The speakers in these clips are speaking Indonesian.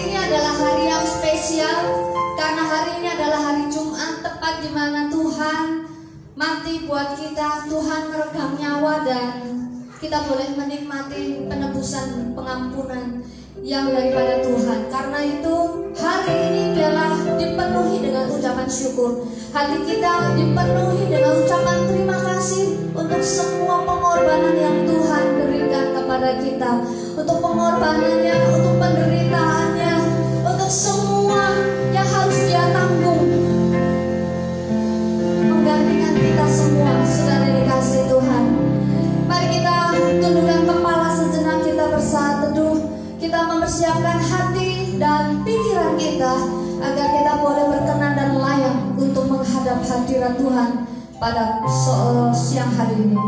ini adalah hari yang spesial karena hari ini adalah hari Jumat tepat di mana Tuhan mati buat kita, Tuhan meregang nyawa dan kita boleh menikmati penebusan pengampunan yang daripada Tuhan. Karena itu hari ini biarlah dipenuhi dengan ucapan syukur. Hati kita dipenuhi dengan ucapan terima kasih untuk semua pengorbanan yang Tuhan berikan kepada kita. Untuk pengorbanannya, untuk penderitaannya, mempersiapkan hati dan pikiran kita agar kita boleh berkenan dan layak untuk menghadap hadirat Tuhan pada siang hari ini.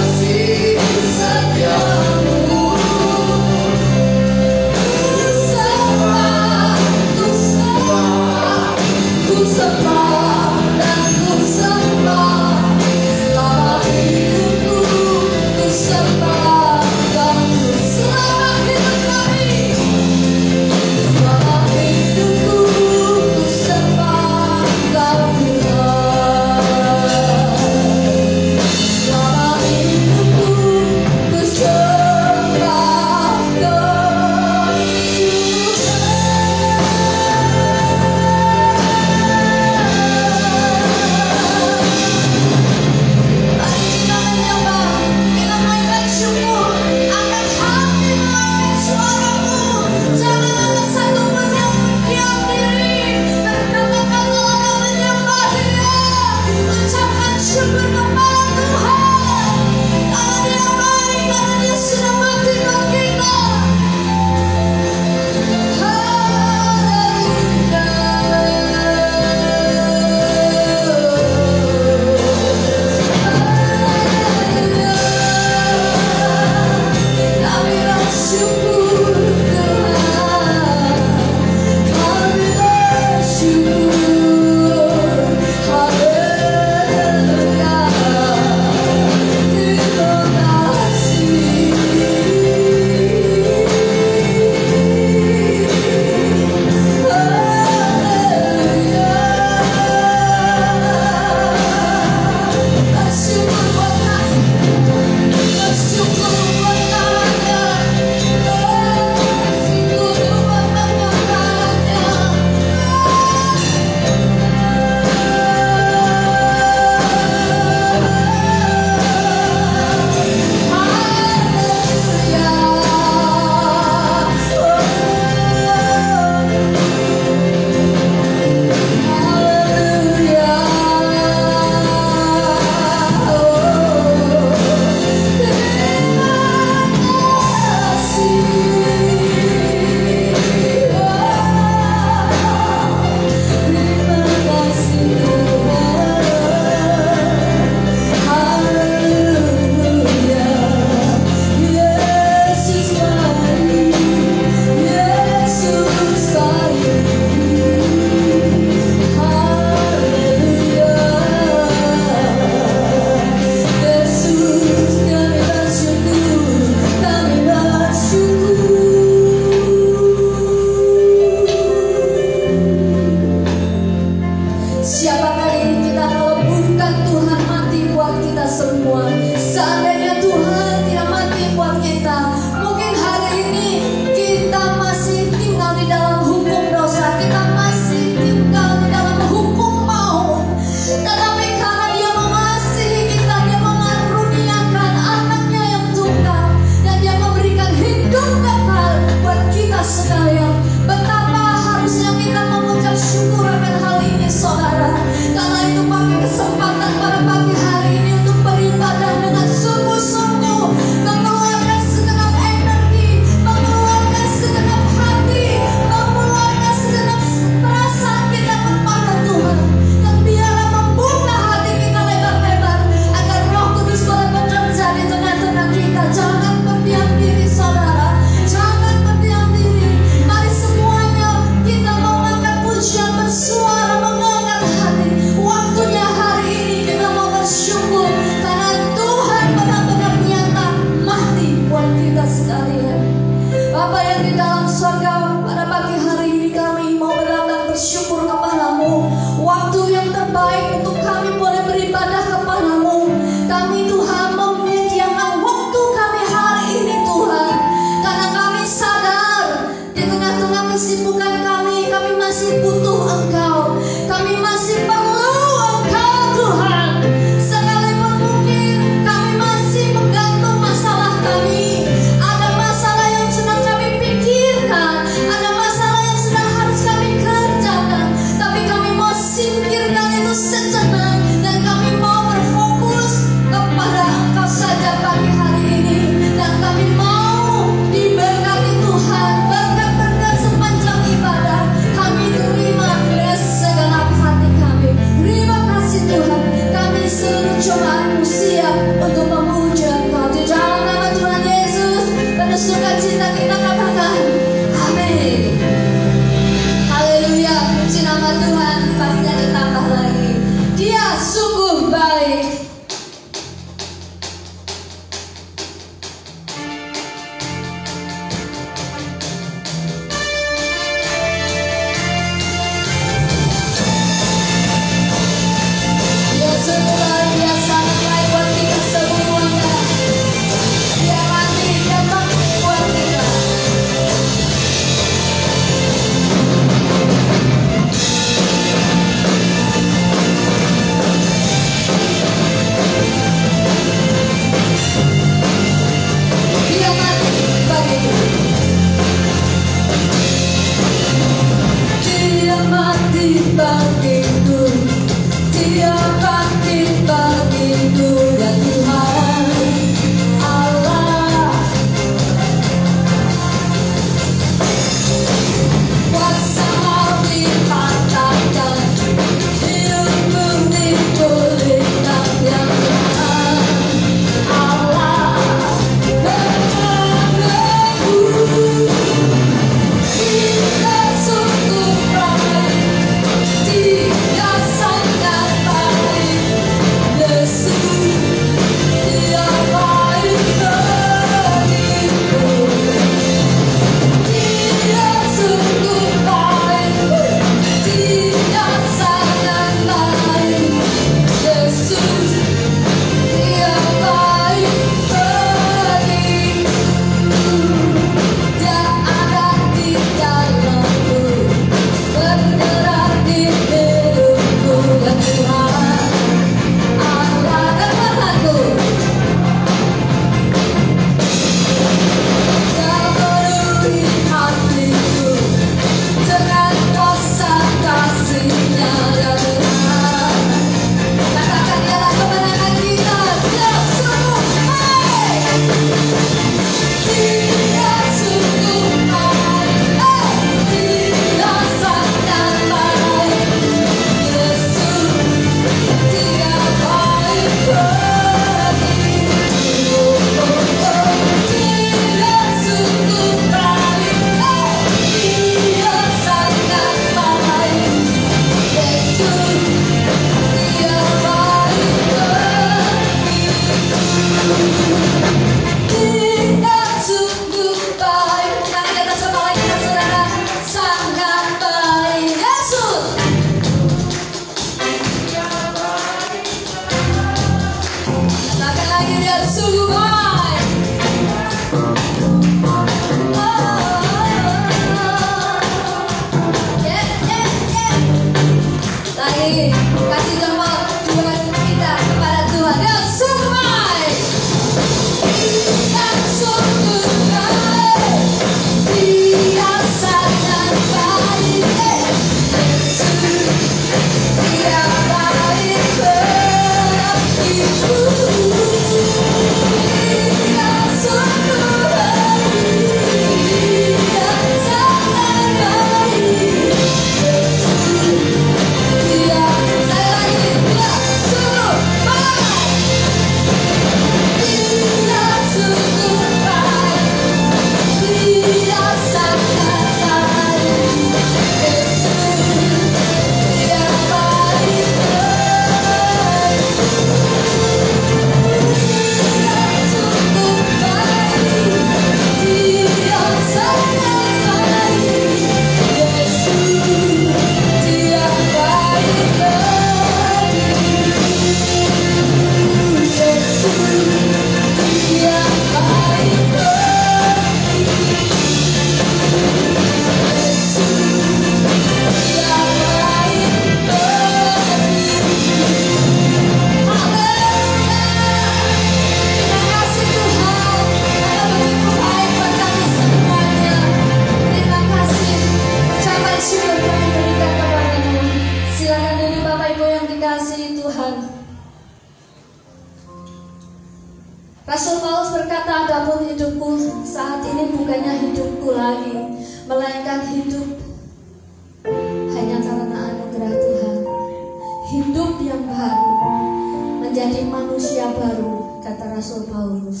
Manusia baru, kata Rasul Paulus.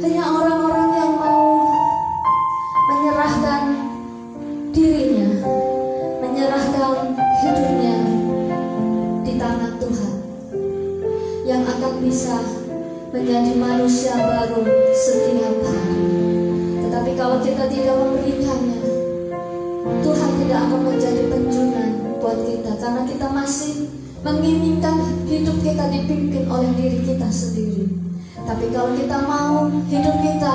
Hanya orang-orang yang mau menyerahkan dirinya, menyerahkan hidupnya di tangan Tuhan yang akan bisa menjadi manusia baru setiap hari. Tetapi kalau kita tidak memberikannya, Tuhan tidak akan menjadi penjunan buat kita karena kita masih menginginkan dipimpin oleh diri kita sendiri. Tapi kalau kita mau hidup kita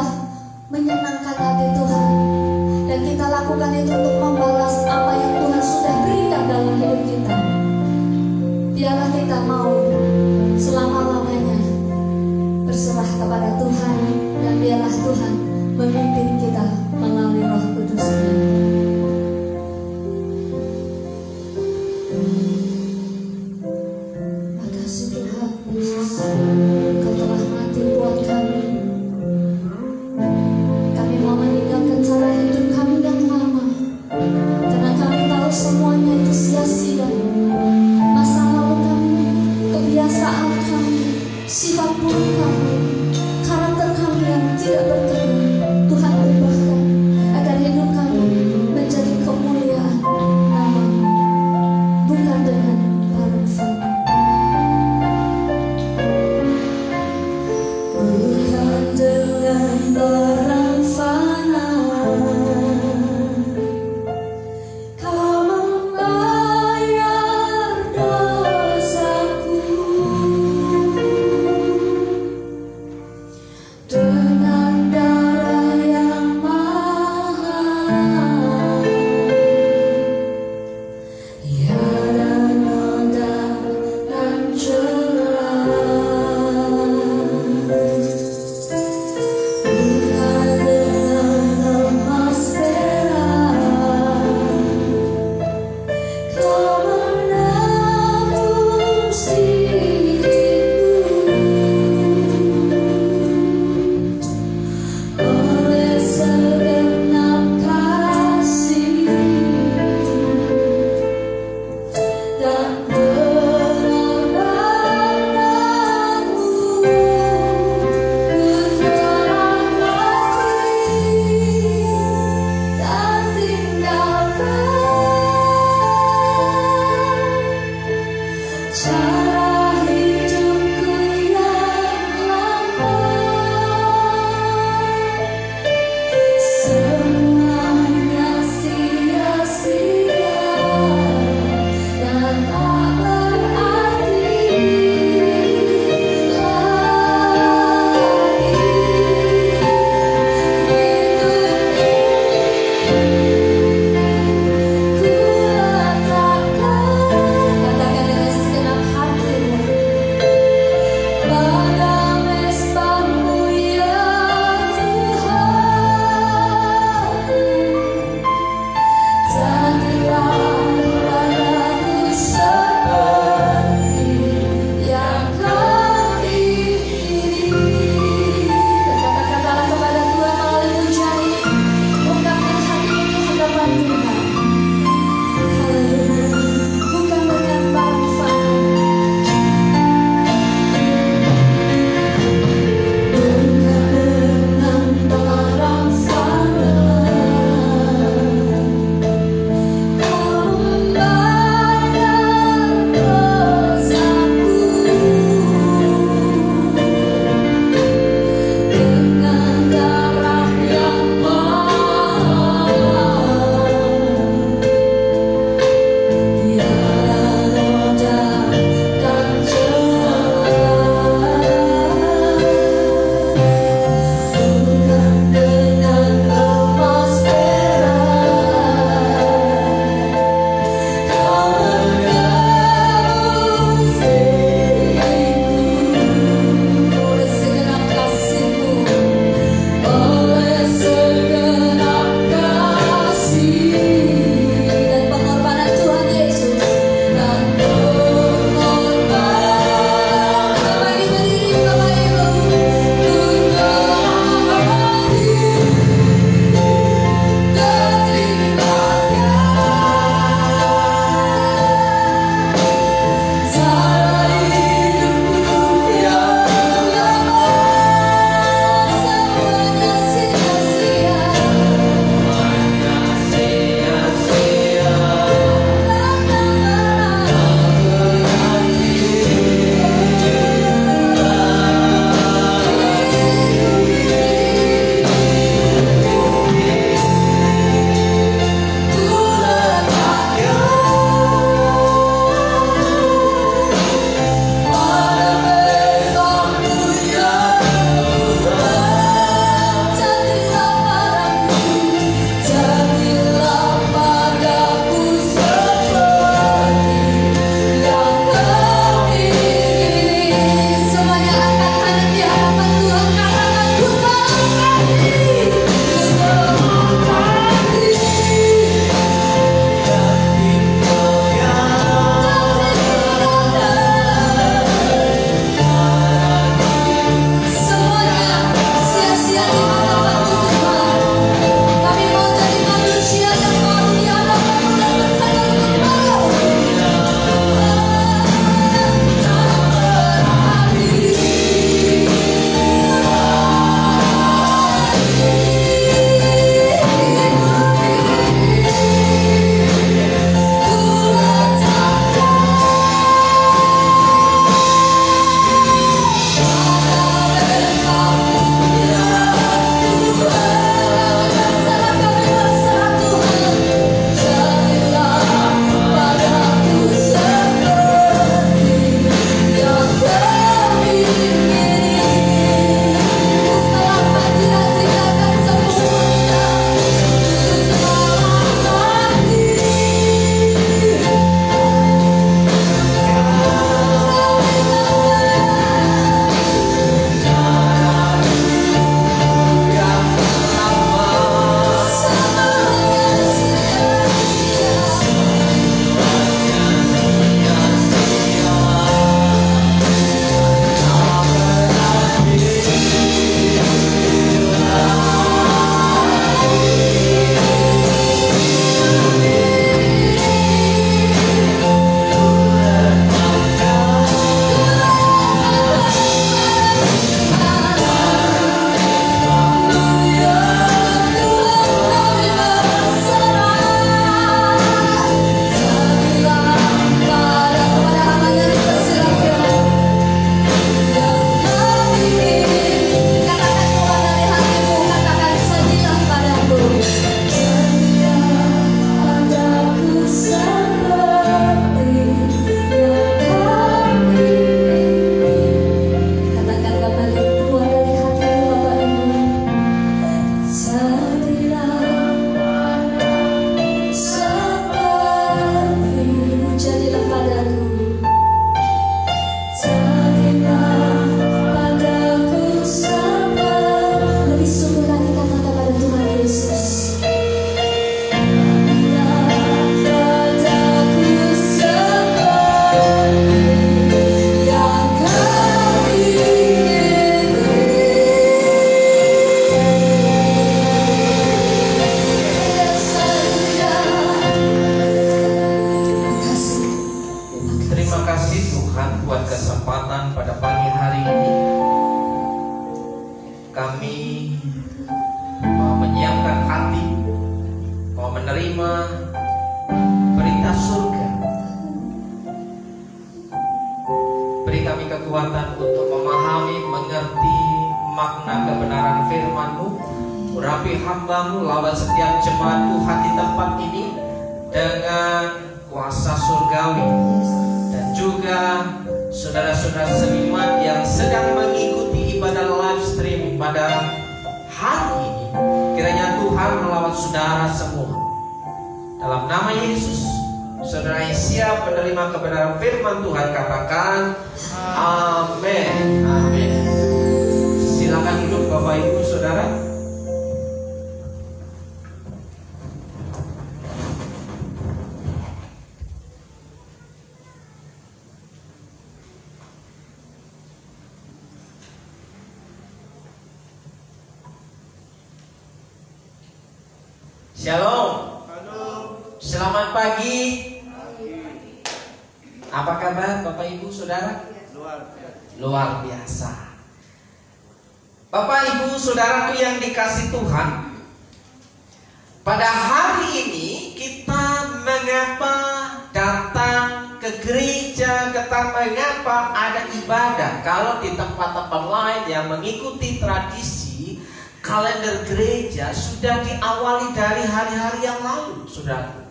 hari-hari yang lalu, saudara.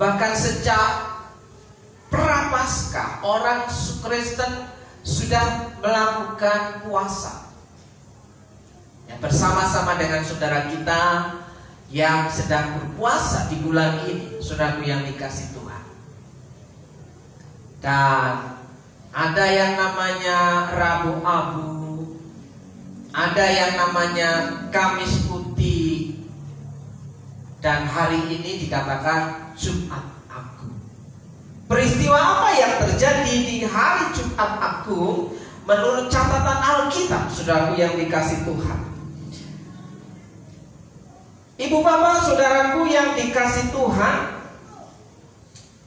Bahkan sejak prapaskah orang Kristen sudah melakukan puasa. Ya, bersama-sama dengan saudara kita yang sedang berpuasa di bulan ini, saudaraku yang dikasih Tuhan. Dan ada yang namanya Rabu Abu, ada yang namanya Kamis Putih dan hari ini dikatakan Jumat Agung. Peristiwa apa yang terjadi di hari Jumat Agung menurut catatan Alkitab, saudaraku yang dikasih Tuhan? Ibu bapak saudaraku yang dikasih Tuhan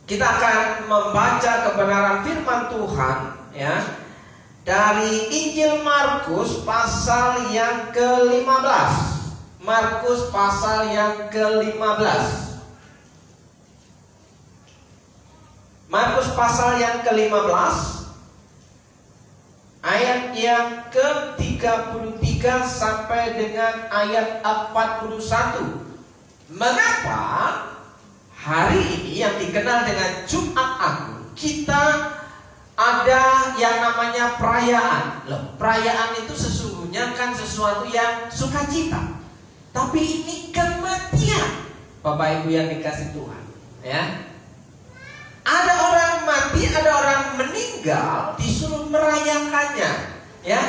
Kita akan membaca kebenaran firman Tuhan ya dari Injil Markus pasal yang ke-15. Markus pasal yang ke-15. Markus pasal yang ke-15 ayat yang ke-33 sampai dengan ayat 41. Mengapa hari ini yang dikenal dengan Jumat Agung kita ada yang namanya perayaan. Loh, perayaan itu sesungguhnya kan sesuatu yang sukacita. Tapi ini kematian. Bapak Ibu yang dikasih Tuhan, ya. Ada orang mati, ada orang meninggal, disuruh merayakannya, ya.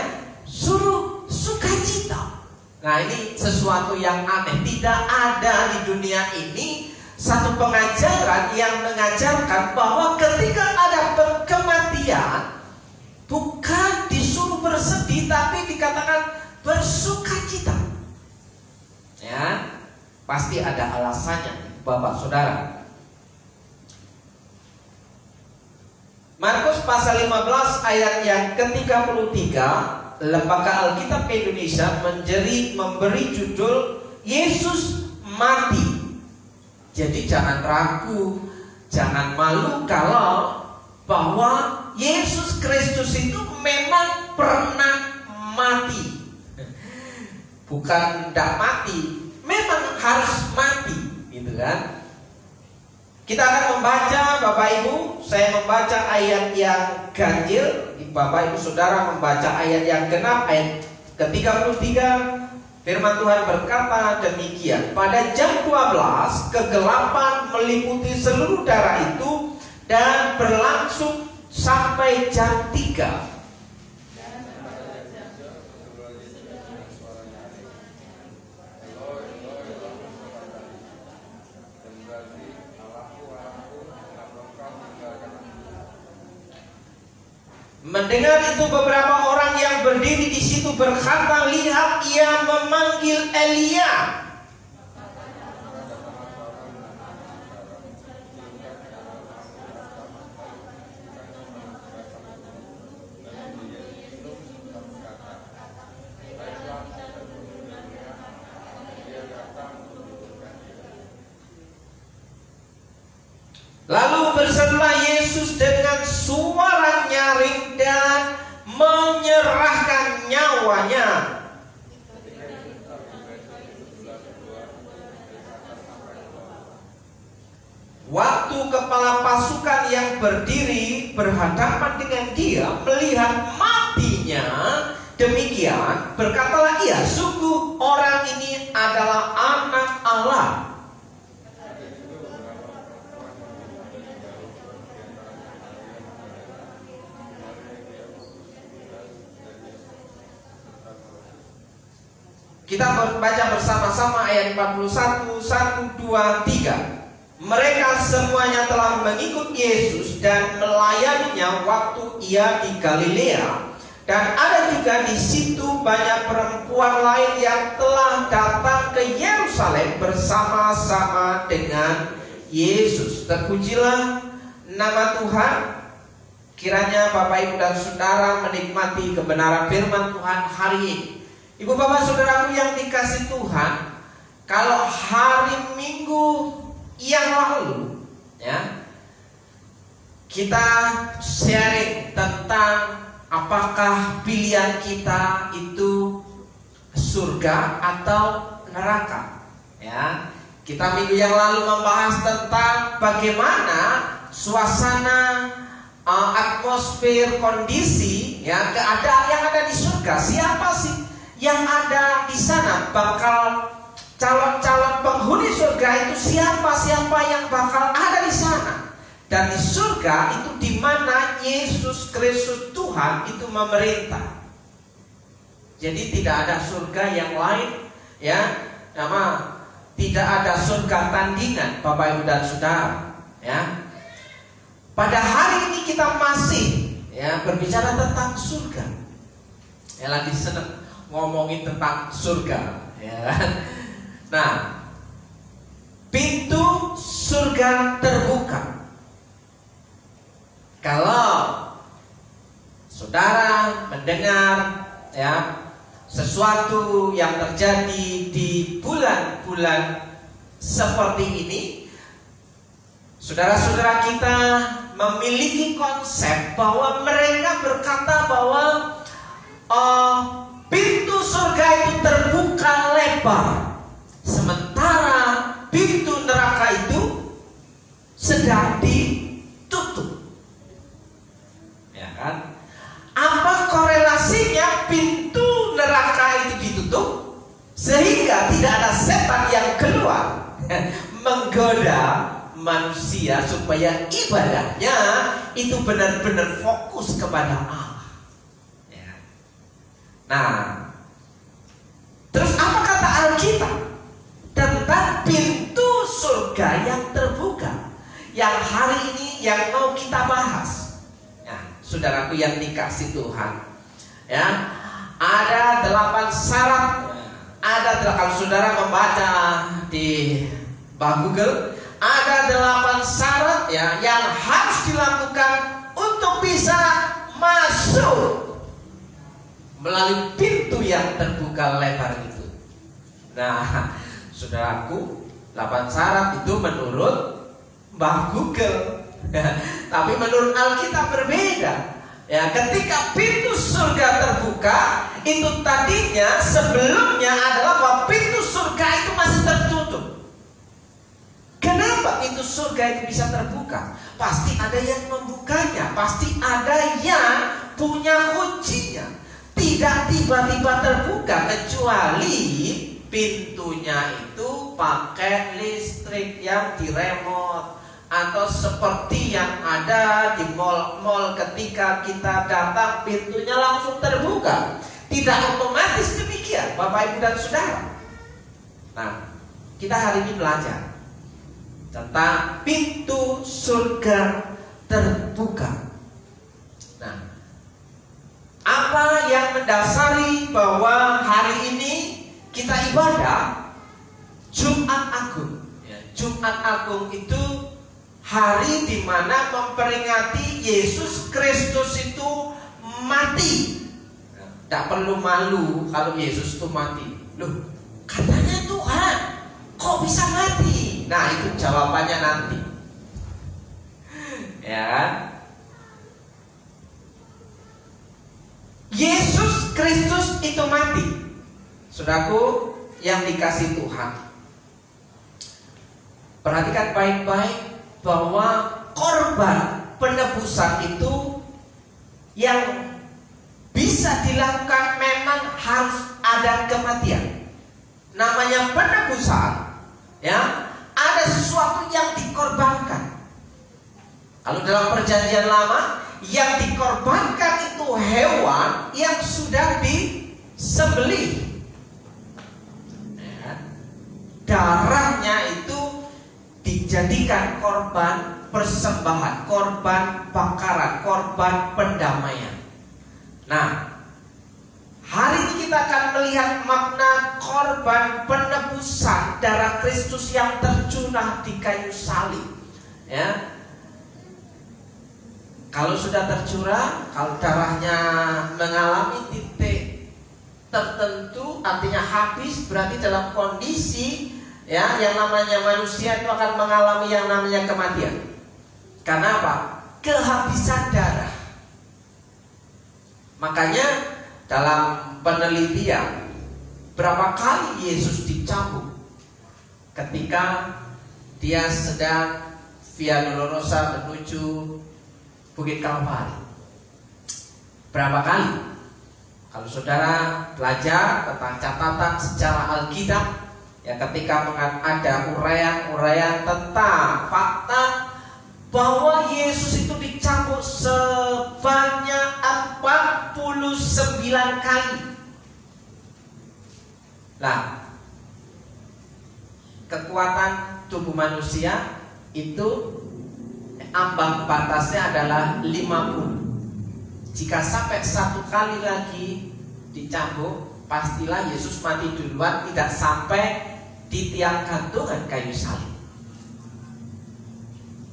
Suruh sukacita. Nah, ini sesuatu yang aneh, tidak ada di dunia ini satu pengajaran yang mengajarkan bahwa ketika ada kematian bukan disuruh bersedih tapi dikatakan bersuka cita. Ya, pasti ada alasannya, Bapak Saudara. Markus pasal 15 ayat yang ke-33 Lembaga Alkitab Indonesia menjadi memberi judul Yesus mati jadi jangan ragu, jangan malu kalau bahwa Yesus Kristus itu memang pernah mati. Bukan tidak mati, memang harus mati, gitu kan? Kita akan membaca Bapak Ibu, saya membaca ayat yang ganjil, Bapak Ibu Saudara membaca ayat yang genap ayat ke-33 Firman Tuhan berkata demikian, pada jam 12 kegelapan meliputi seluruh daerah itu dan berlangsung sampai jam 3. Mendengar itu beberapa orang yang berdiri di situ berkata, lihat ia memanggil Elia. Lalu berserlah Yesus dengan suara kepala pasukan yang berdiri berhadapan dengan dia melihat matinya, demikian berkatalah ia, sungguh orang ini adalah anak Allah. Kita baca bersama-sama ayat 41, 1, 2, 3. Mereka semuanya telah mengikut Yesus dan melayaninya waktu ia di Galilea. Dan ada juga di situ banyak perempuan lain yang telah datang ke Yerusalem bersama-sama dengan Yesus. Terpujilah nama Tuhan. Kiranya Bapak Ibu dan Saudara menikmati kebenaran firman Tuhan hari ini. Ibu bapak saudaraku yang dikasih Tuhan, kalau hari Minggu yang lalu, ya, kita sharing tentang apakah pilihan kita itu surga atau neraka, ya. Kita minggu yang lalu membahas tentang bagaimana suasana uh, atmosfer kondisi ya keadaan yang ada di surga siapa sih yang ada di sana bakal calon-calon penghuni surga itu siapa-siapa yang bakal ada di sana. Dan di surga itu di mana Yesus Kristus Tuhan itu memerintah. Jadi tidak ada surga yang lain ya. Nama tidak ada surga tandingan Bapak Ibu dan Saudara ya. Pada hari ini kita masih ya berbicara tentang surga. Ya lagi seneng ngomongin tentang surga ya? Nah Pintu surga terbuka. Kalau Saudara mendengar ya sesuatu yang terjadi di bulan-bulan seperti ini Saudara-saudara kita memiliki konsep bahwa mereka berkata bahwa uh, pintu surga itu terbuka lebar, sementara pintu neraka itu sedang ditutup. Ya kan? Apa korelasinya pintu neraka itu ditutup sehingga tidak ada setan yang keluar menggoda manusia supaya ibadahnya itu benar-benar fokus kepada Allah. Ya. Nah, terus apa kata Alkitab tentang pintu surga yang terbuka yang hari ini yang mau kita bahas? Ya, saudaraku yang dikasih Tuhan, ya ada delapan syarat. Ada kalau saudara membaca di bah Google ada delapan syarat ya yang harus dilakukan untuk bisa masuk melalui pintu yang terbuka lebar itu. Nah, saudaraku, delapan syarat itu menurut Mbah Google. Tapi menurut Alkitab berbeda. Ya, ketika pintu surga terbuka, itu tadinya sebelumnya adalah bahwa pintu surga itu masih tertutup. Kenapa pintu surga itu bisa terbuka? Pasti ada yang membukanya, pasti ada yang punya kuncinya. Tidak tiba-tiba terbuka kecuali pintunya itu pakai listrik yang diremot atau seperti yang ada di mall-mall ketika kita datang pintunya langsung terbuka. Tidak otomatis demikian, Bapak Ibu dan Saudara. Nah, kita hari ini belajar tentang pintu surga terbuka. Nah, apa yang mendasari bahwa hari ini kita ibadah Jumat Agung. Ya. Jumat Agung itu hari di mana memperingati Yesus Kristus itu mati. Ya. Tidak perlu malu kalau Yesus itu mati. Loh, katanya Tuhan, ah, kok bisa mati? Nah, itu jawabannya nanti. Ya. Yesus Kristus itu mati. Saudaraku yang dikasih Tuhan. Perhatikan baik-baik bahwa korban penebusan itu yang bisa dilakukan memang harus ada kematian. Namanya penebusan, ya, ada sesuatu yang dikorbankan. Kalau dalam perjanjian lama, yang dikorbankan itu hewan yang sudah disembelih. Ya. Darahnya itu dijadikan korban persembahan, korban bakaran, korban pendamaian. Nah, hari ini kita akan melihat makna korban penebusan darah Kristus yang tercurah di kayu salib. Ya. Kalau sudah tercurah, kalau darahnya mengalami titik tertentu, artinya habis, berarti dalam kondisi ya yang namanya manusia itu akan mengalami yang namanya kematian. Karena apa? Kehabisan darah. Makanya dalam penelitian berapa kali Yesus dicambuk ketika dia sedang via Dolorosa menuju Bukit Kalvari. Berapa kali? Kalau saudara belajar tentang catatan sejarah Alkitab, ya ketika ada uraian-uraian tentang fakta bahwa Yesus itu dicambuk sebanyak 49 kali. Nah, kekuatan tubuh manusia itu ambang batasnya adalah 50. Jika sampai satu kali lagi dicambuk, pastilah Yesus mati duluan tidak sampai di tiang gantungan kayu salib.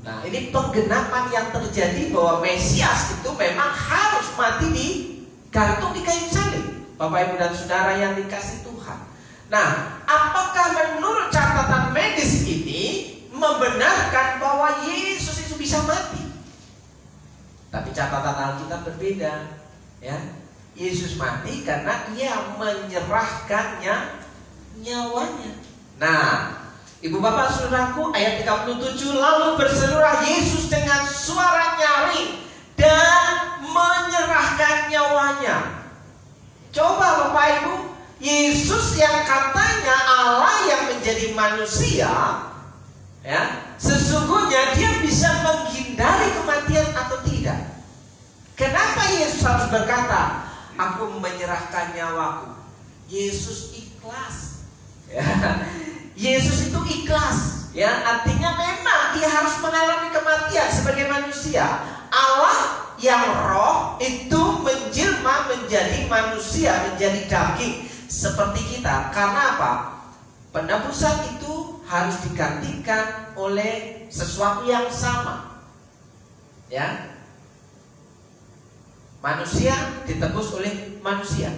Nah, ini penggenapan yang terjadi bahwa Mesias itu memang harus mati di gantung di kayu salib. Bapak Ibu dan Saudara yang dikasih Tuhan. Nah, apakah menurut catatan medis ini membenarkan bahwa Yesus itu bisa mati? Tapi catatan Alkitab berbeda, ya. Yesus mati karena ia menyerahkannya nyawanya. Nah, Ibu bapak saudaraku ayat 37 Lalu berseluruh Yesus dengan suara nyaring Dan menyerahkan nyawanya. Coba bapak ibu Yesus yang katanya Allah yang menjadi manusia ya Sesungguhnya dia bisa menghindari kematian atau tidak. Kenapa Yesus harus berkata Aku menyerahkan nyawaku? Yesus ikhlas ya Yesus itu ikhlas, ya artinya memang dia harus mengalami kematian sebagai manusia. Allah yang roh itu menjelma menjadi manusia, menjadi daging seperti kita. Karena apa? Penebusan itu harus digantikan oleh sesuatu yang sama. Ya. Manusia ditebus oleh manusia.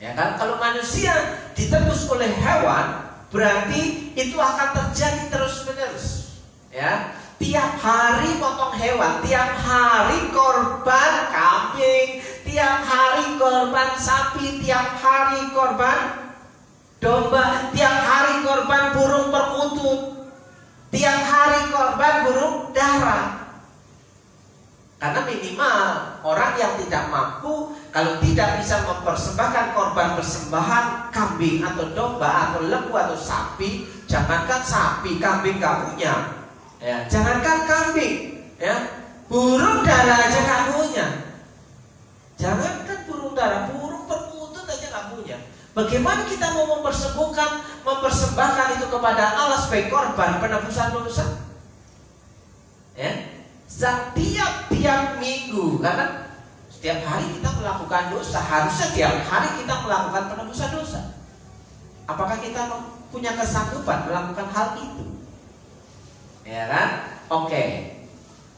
Ya kan? Kalau manusia ditebus oleh hewan, berarti itu akan terjadi terus-menerus. Ya. Tiap hari potong hewan, tiap hari korban kambing, tiap hari korban sapi, tiap hari korban domba, tiap hari korban burung perkutut, tiap hari korban burung darah. Karena minimal orang yang tidak mampu kalau tidak bisa mempersembahkan korban persembahan kambing atau domba atau lembu atau sapi, jangankan sapi, kambing gak punya. Ya, jangankan kambing, ya, burung darah aja gak punya. Jangankan burung darah, burung perkutut aja gak punya. Bagaimana kita mau mempersembahkan mempersembahkan itu kepada Allah sebagai korban penebusan dosa? Ya, setiap tiap minggu karena setiap hari kita melakukan dosa harusnya tiap hari kita melakukan penebusan dosa. Apakah kita punya kesanggupan melakukan hal itu? Ya kan? Oke.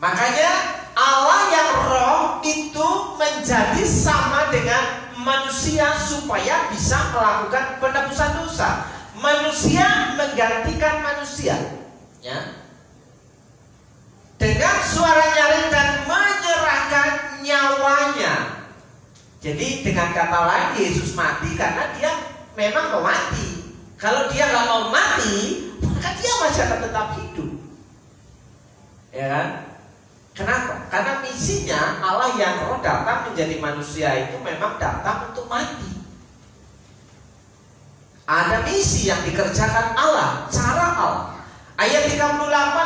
Makanya Allah yang roh itu menjadi sama dengan manusia supaya bisa melakukan penebusan dosa. Manusia menggantikan manusia. Ya dengan suara nyaring dan menyerahkan nyawanya. Jadi dengan kata lain Yesus mati karena dia memang mau mati. Kalau dia nggak mau mati, maka dia masih akan tetap hidup. Ya kan? Kenapa? Karena misinya Allah yang roh datang menjadi manusia itu memang datang untuk mati. Ada misi yang dikerjakan Allah, cara Allah. Ayat 38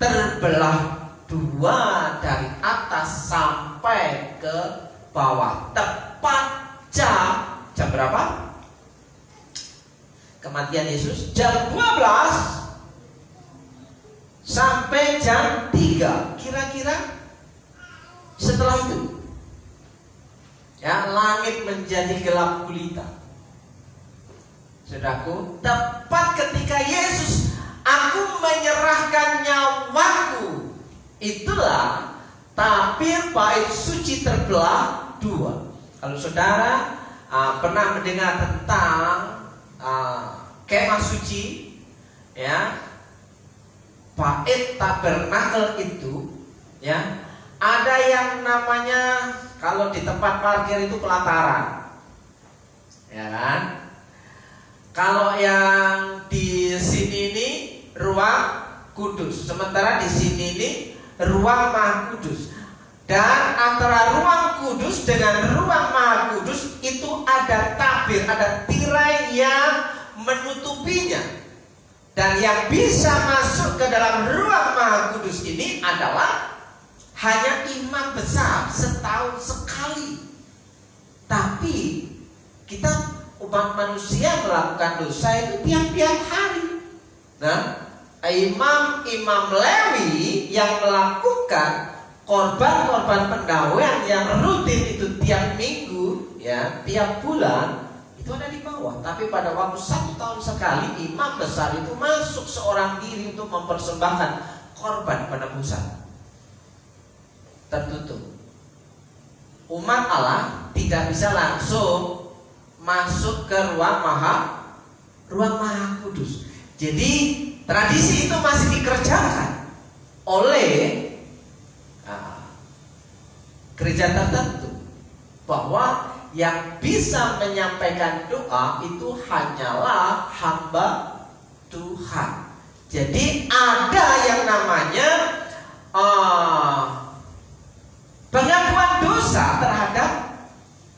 terbelah dua dari atas sampai ke bawah. Tepat jam jam berapa? Kematian Yesus. Jam 12 sampai jam 3 kira-kira setelah itu ya langit menjadi gelap gulita. Saudaraku, tepat ketika Yesus aku menyerahkan nyawaku itulah tabir bait suci terbelah dua kalau saudara uh, pernah mendengar tentang uh, kemah suci ya Bait tabernakel itu ya ada yang namanya kalau di tempat parkir itu pelataran. Ya kan? Kalau yang di sini ini ruang kudus, sementara di sini ini ruang maha kudus. Dan antara ruang kudus dengan ruang maha kudus itu ada tabir, ada tirai yang menutupinya. Dan yang bisa masuk ke dalam ruang maha kudus ini adalah hanya imam besar setahun sekali. Tapi kita umat manusia melakukan dosa itu tiap-tiap hari. Nah, imam-imam Lewi yang melakukan korban-korban pendawaian yang rutin itu tiap minggu, ya, tiap bulan itu ada di bawah. Tapi pada waktu satu tahun sekali imam besar itu masuk seorang diri untuk mempersembahkan korban penebusan. Tertutup. Umat Allah tidak bisa langsung masuk ke ruang maha ruang maha kudus. Jadi tradisi itu masih dikerjakan oleh uh, gereja tertentu bahwa yang bisa menyampaikan doa itu hanyalah hamba Tuhan. Jadi ada yang namanya uh, pengakuan dosa terhadap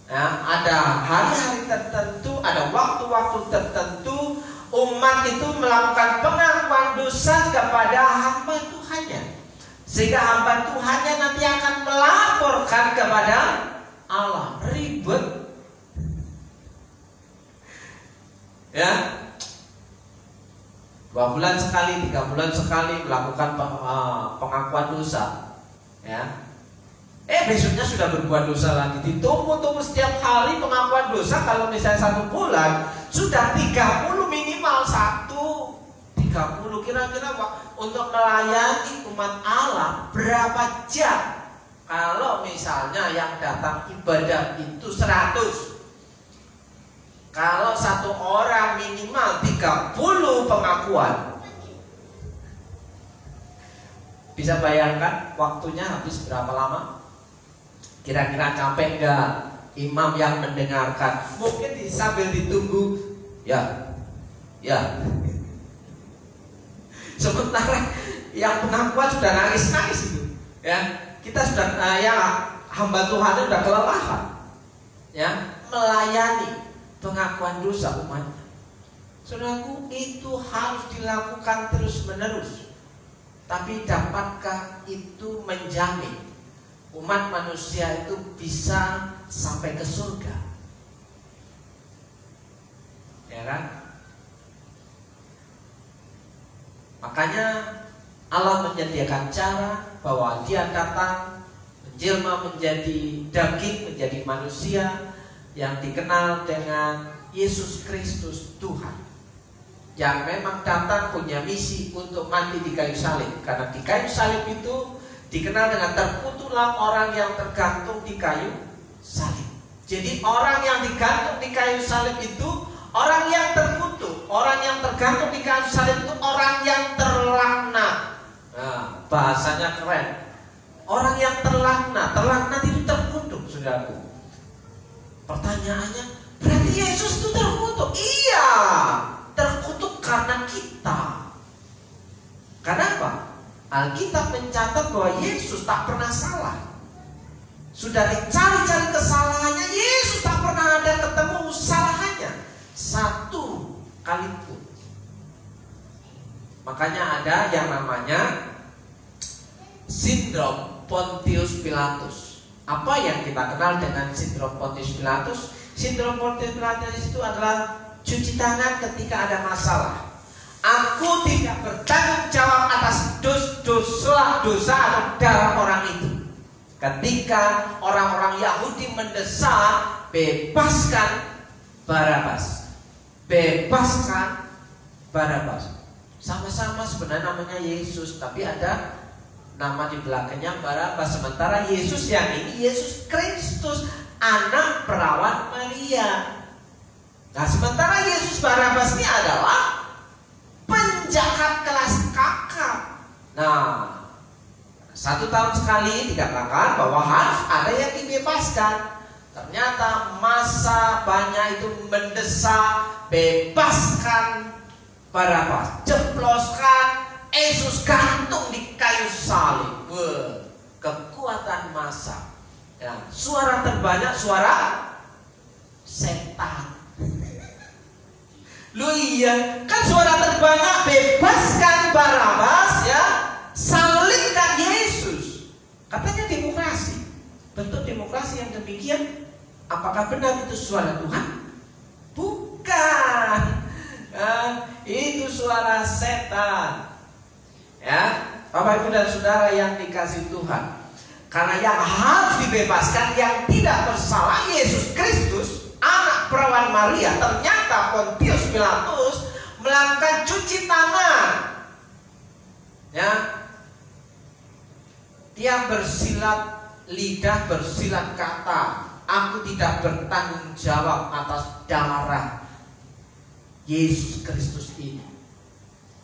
ya, ada hari-hari tertentu, ada waktu-waktu tertentu umat itu melakukan pengakuan dosa kepada hamba Tuhannya. Sehingga hamba Tuhannya nanti akan melaporkan kepada Allah. Ribet. Ya. Dua bulan sekali tiga bulan sekali melakukan eh, pengakuan dosa. Ya eh besoknya sudah berbuat dosa lagi. Ditunggu-tunggu setiap hari pengakuan dosa kalau misalnya satu bulan sudah 30 minimal satu. 30 kira-kira untuk melayani umat Allah berapa jam? Kalau misalnya yang datang ibadah itu 100 Kalau satu orang minimal 30 pengakuan. Bisa bayangkan waktunya habis berapa lama? Kira-kira capek nggak? Imam yang mendengarkan? Mungkin sambil ditunggu. Ya, ya. Sementara yang pengakuan sudah nangis-nangis itu. Ya, kita sudah uh, ya hamba Tuhan sudah kelelahan. Ya. Melayani pengakuan dosa umatnya. Saudaraku itu harus dilakukan terus menerus. Tapi dapatkah itu menjamin umat manusia itu bisa sampai ke surga? Ya kan? Makanya Allah menyediakan cara bahwa dia datang menjelma menjadi daging, menjadi manusia yang dikenal dengan Yesus Kristus Tuhan yang memang datang punya misi untuk mati di kayu salib karena di kayu salib itu dikenal dengan terputulah orang yang tergantung di kayu salib. Jadi orang yang digantung di kayu salib itu orang yang terkutuk, orang yang tergantung di kayu salib itu orang yang terlaknat. Nah, bahasanya keren. Orang yang terlaknat, terlaknat itu terkutuk, saudaraku. Pertanyaannya, berarti Yesus itu terkutuk? Iya, terkutuk karena kita. Kenapa? Alkitab mencatat bahwa Yesus tak pernah salah. Sudah dicari-cari kesalahannya, Yesus tak pernah ada ketemu kesalahannya. Satu kali pun. Makanya ada yang namanya sindrom Pontius Pilatus. Apa yang kita kenal dengan sindrom Pontius Pilatus? Sindrom Pontius Pilatus itu adalah cuci tangan ketika ada masalah. Aku tidak bertanggung jawab atas dosa dosa atau darah orang itu. Ketika orang-orang Yahudi mendesak, bebaskan Barabas. Bebaskan Barabas. Sama-sama sebenarnya namanya Yesus, tapi ada nama di belakangnya Barabas. Sementara Yesus yang ini Yesus Kristus, anak perawan Maria. Nah, sementara Yesus Barabas ini adalah penjahat kelas kakap. Nah, satu tahun sekali dikatakan bahwa harus ada yang dibebaskan. Ternyata masa banyak itu mendesak bebaskan Barabas, jeploskan Yesus gantung di kayu salib. kekuatan masa. Ya, suara terbanyak suara setan. Lu iya, kan suara terbanyak bebaskan Barabas ya, salibkan Yesus. Katanya demokrasi. Bentuk demokrasi yang demikian, apakah benar itu suara Tuhan? Bukan. Nah, itu suara setan. Ya, Bapak Ibu dan Saudara yang dikasih Tuhan. Karena yang harus dibebaskan yang tidak bersalah Yesus Kristus anak perawan Maria ternyata Pontius Pilatus melakukan cuci tangan. Ya. Dia bersilat lidah bersilat kata. Aku tidak bertanggung jawab atas darah Yesus Kristus ini.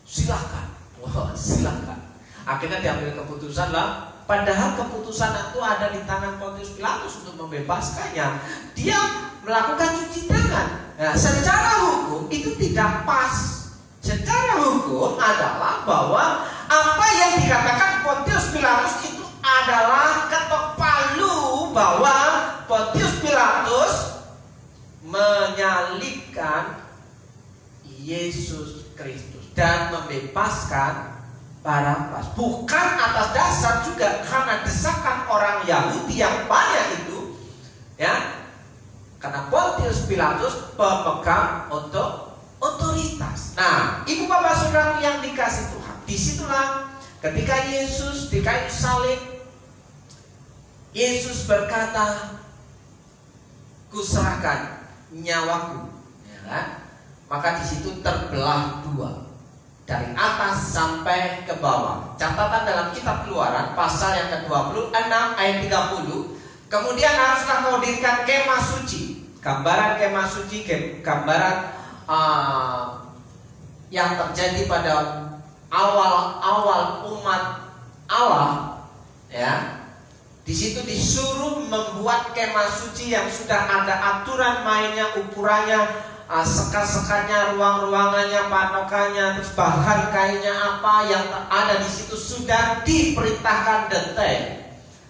Silakan. Wah silakan. Akhirnya diambil keputusan lah. Padahal keputusan itu ada di tangan Pontius Pilatus untuk membebaskannya. Dia melakukan cuci tangan. Nah, secara hukum itu tidak pas. Secara hukum adalah bahwa apa yang dikatakan Pontius Pilatus itu adalah ketok palu bahwa Pontius Pilatus menyalibkan Yesus Kristus dan membebaskan Barabas. Bukan atas dasar juga karena desakan orang Yahudi yang banyak itu, ya. Karena Pontius Pilatus pemegang untuk otoritas. Nah, ibu bapak saudara yang dikasih Tuhan, di situlah ketika Yesus di kayu salib, Yesus berkata, kuserahkan nyawaku, ya kan? Maka di situ terbelah dua dari atas sampai ke bawah. Catatan dalam kitab Keluaran pasal yang ke-26 ayat 30. Kemudian haruslah kau dirikan kemah suci. Gambaran kemah suci, gambaran uh, yang terjadi pada awal-awal umat Allah ya. Di situ disuruh membuat kemah suci yang sudah ada aturan mainnya, ukurannya, uh, sekat-sekatnya, ruang-ruangannya, patokannya, terus bahan kainnya apa yang ada di situ sudah diperintahkan detail.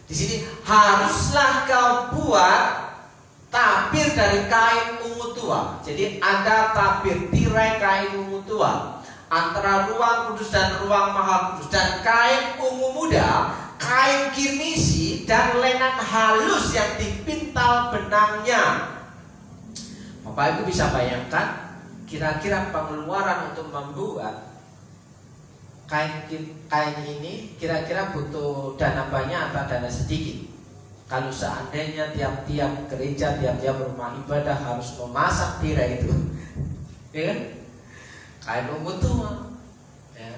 Di sini haruslah kau buat tabir dari kain ungu tua. Jadi ada tabir tirai kain ungu tua antara ruang kudus dan ruang maha kudus dan kain ungu muda, kain kirmisi dan lenan halus yang dipintal benangnya Bapak Ibu bisa bayangkan kira-kira pengeluaran untuk membuat kain kain ini kira-kira butuh dana banyak atau dana sedikit. Kalau seandainya tiap-tiap gereja, tiap-tiap rumah ibadah harus memasak tirai itu, ya kan? Kain ungu tua, ya.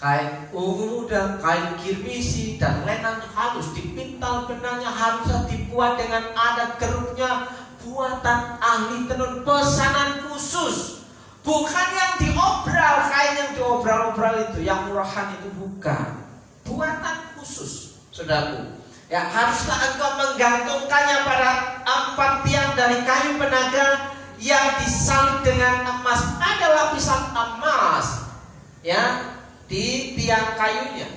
kain ungu muda, kain kirmisi dan lenan halus dipintal benangnya harus dibuat dengan adat geruknya buatan ahli tenun pesanan khusus bukan yang diobral kain yang diobral-obral itu yang murahan itu bukan buatan khusus saudaraku. Ya, haruslah engkau menggantungkannya pada empat tiang dari kayu penaga yang disalib dengan emas. Ada lapisan emas ya di tiang kayunya.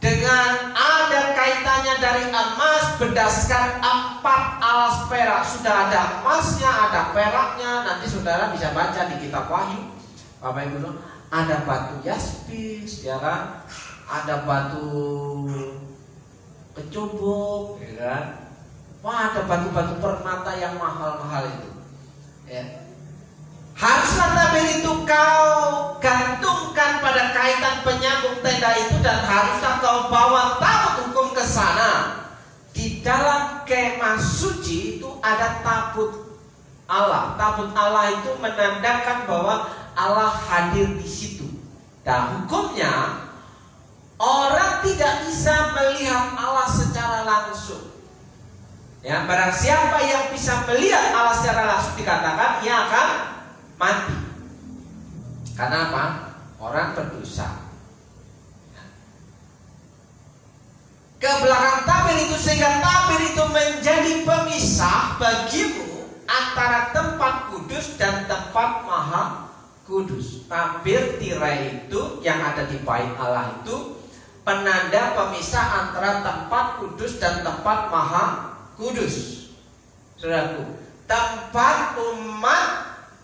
Dengan ada kaitannya dari emas berdasarkan empat alas perak. Sudah ada emasnya, ada peraknya. Nanti saudara bisa baca di kitab Wahyu. Bapak Ibu, ada batu jaspis, ya kan? Ada batu kecubung, ya kan? Wah ada batu-batu permata yang mahal-mahal itu. Ya. Haruslah tabir itu kau gantungkan pada kaitan penyambung tenda itu dan haruslah kau bawa tabut hukum ke sana. Di dalam kemah suci itu ada tabut Allah. Tabut Allah itu menandakan bahwa Allah hadir di situ. Dan hukumnya Orang tidak bisa melihat Allah secara langsung. Ya, barang siapa yang bisa melihat Allah secara langsung dikatakan ia akan mati. Karena apa? Orang berdosa. Ke belakang tabir itu sehingga tabir itu menjadi pemisah bagimu antara tempat kudus dan tempat maha kudus. Tabir tirai itu yang ada di bait Allah itu penanda pemisah antara tempat kudus dan tempat maha kudus. Saudaraku, tempat umat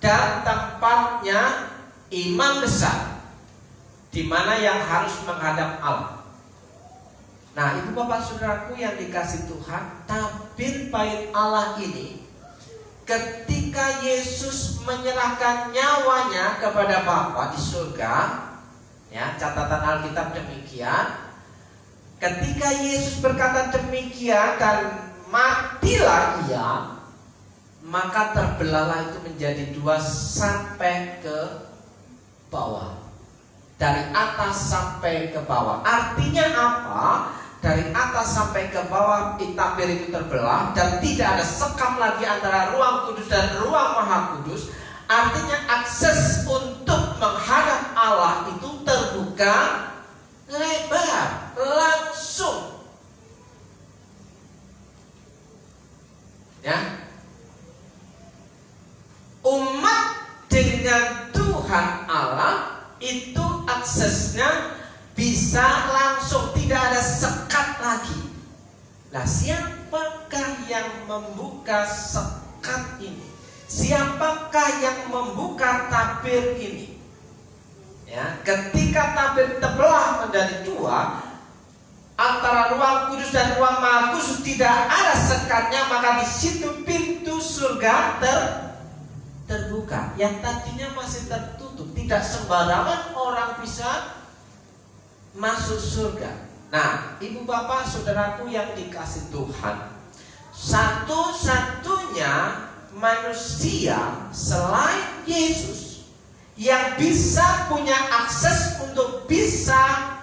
dan tempatnya imam besar di mana yang harus menghadap Allah. Nah, itu Bapak Saudaraku yang dikasih Tuhan, tabir bait Allah ini ketika Yesus menyerahkan nyawanya kepada Bapa di surga, Ya, catatan Alkitab demikian. Ketika Yesus berkata demikian dan matilah ia, maka terbelahlah itu menjadi dua sampai ke bawah. Dari atas sampai ke bawah. Artinya apa? Dari atas sampai ke bawah tabir itu terbelah dan tidak ada sekam lagi antara ruang kudus dan ruang maha kudus Artinya akses untuk menghadap Allah itu terbuka lebar, langsung. Ya. Umat dengan Tuhan Allah itu aksesnya bisa langsung, tidak ada sekat lagi. Nah, siapakah yang membuka sekat ini? Siapakah yang membuka tabir ini? Ya, ketika tabir terbelah menjadi dua, antara ruang kudus dan ruang maha kudus tidak ada sekatnya, maka di situ pintu surga ter terbuka. Yang tadinya masih tertutup, tidak sembarangan orang bisa masuk surga. Nah, ibu bapak saudaraku yang dikasih Tuhan, satu-satunya manusia selain Yesus yang bisa punya akses untuk bisa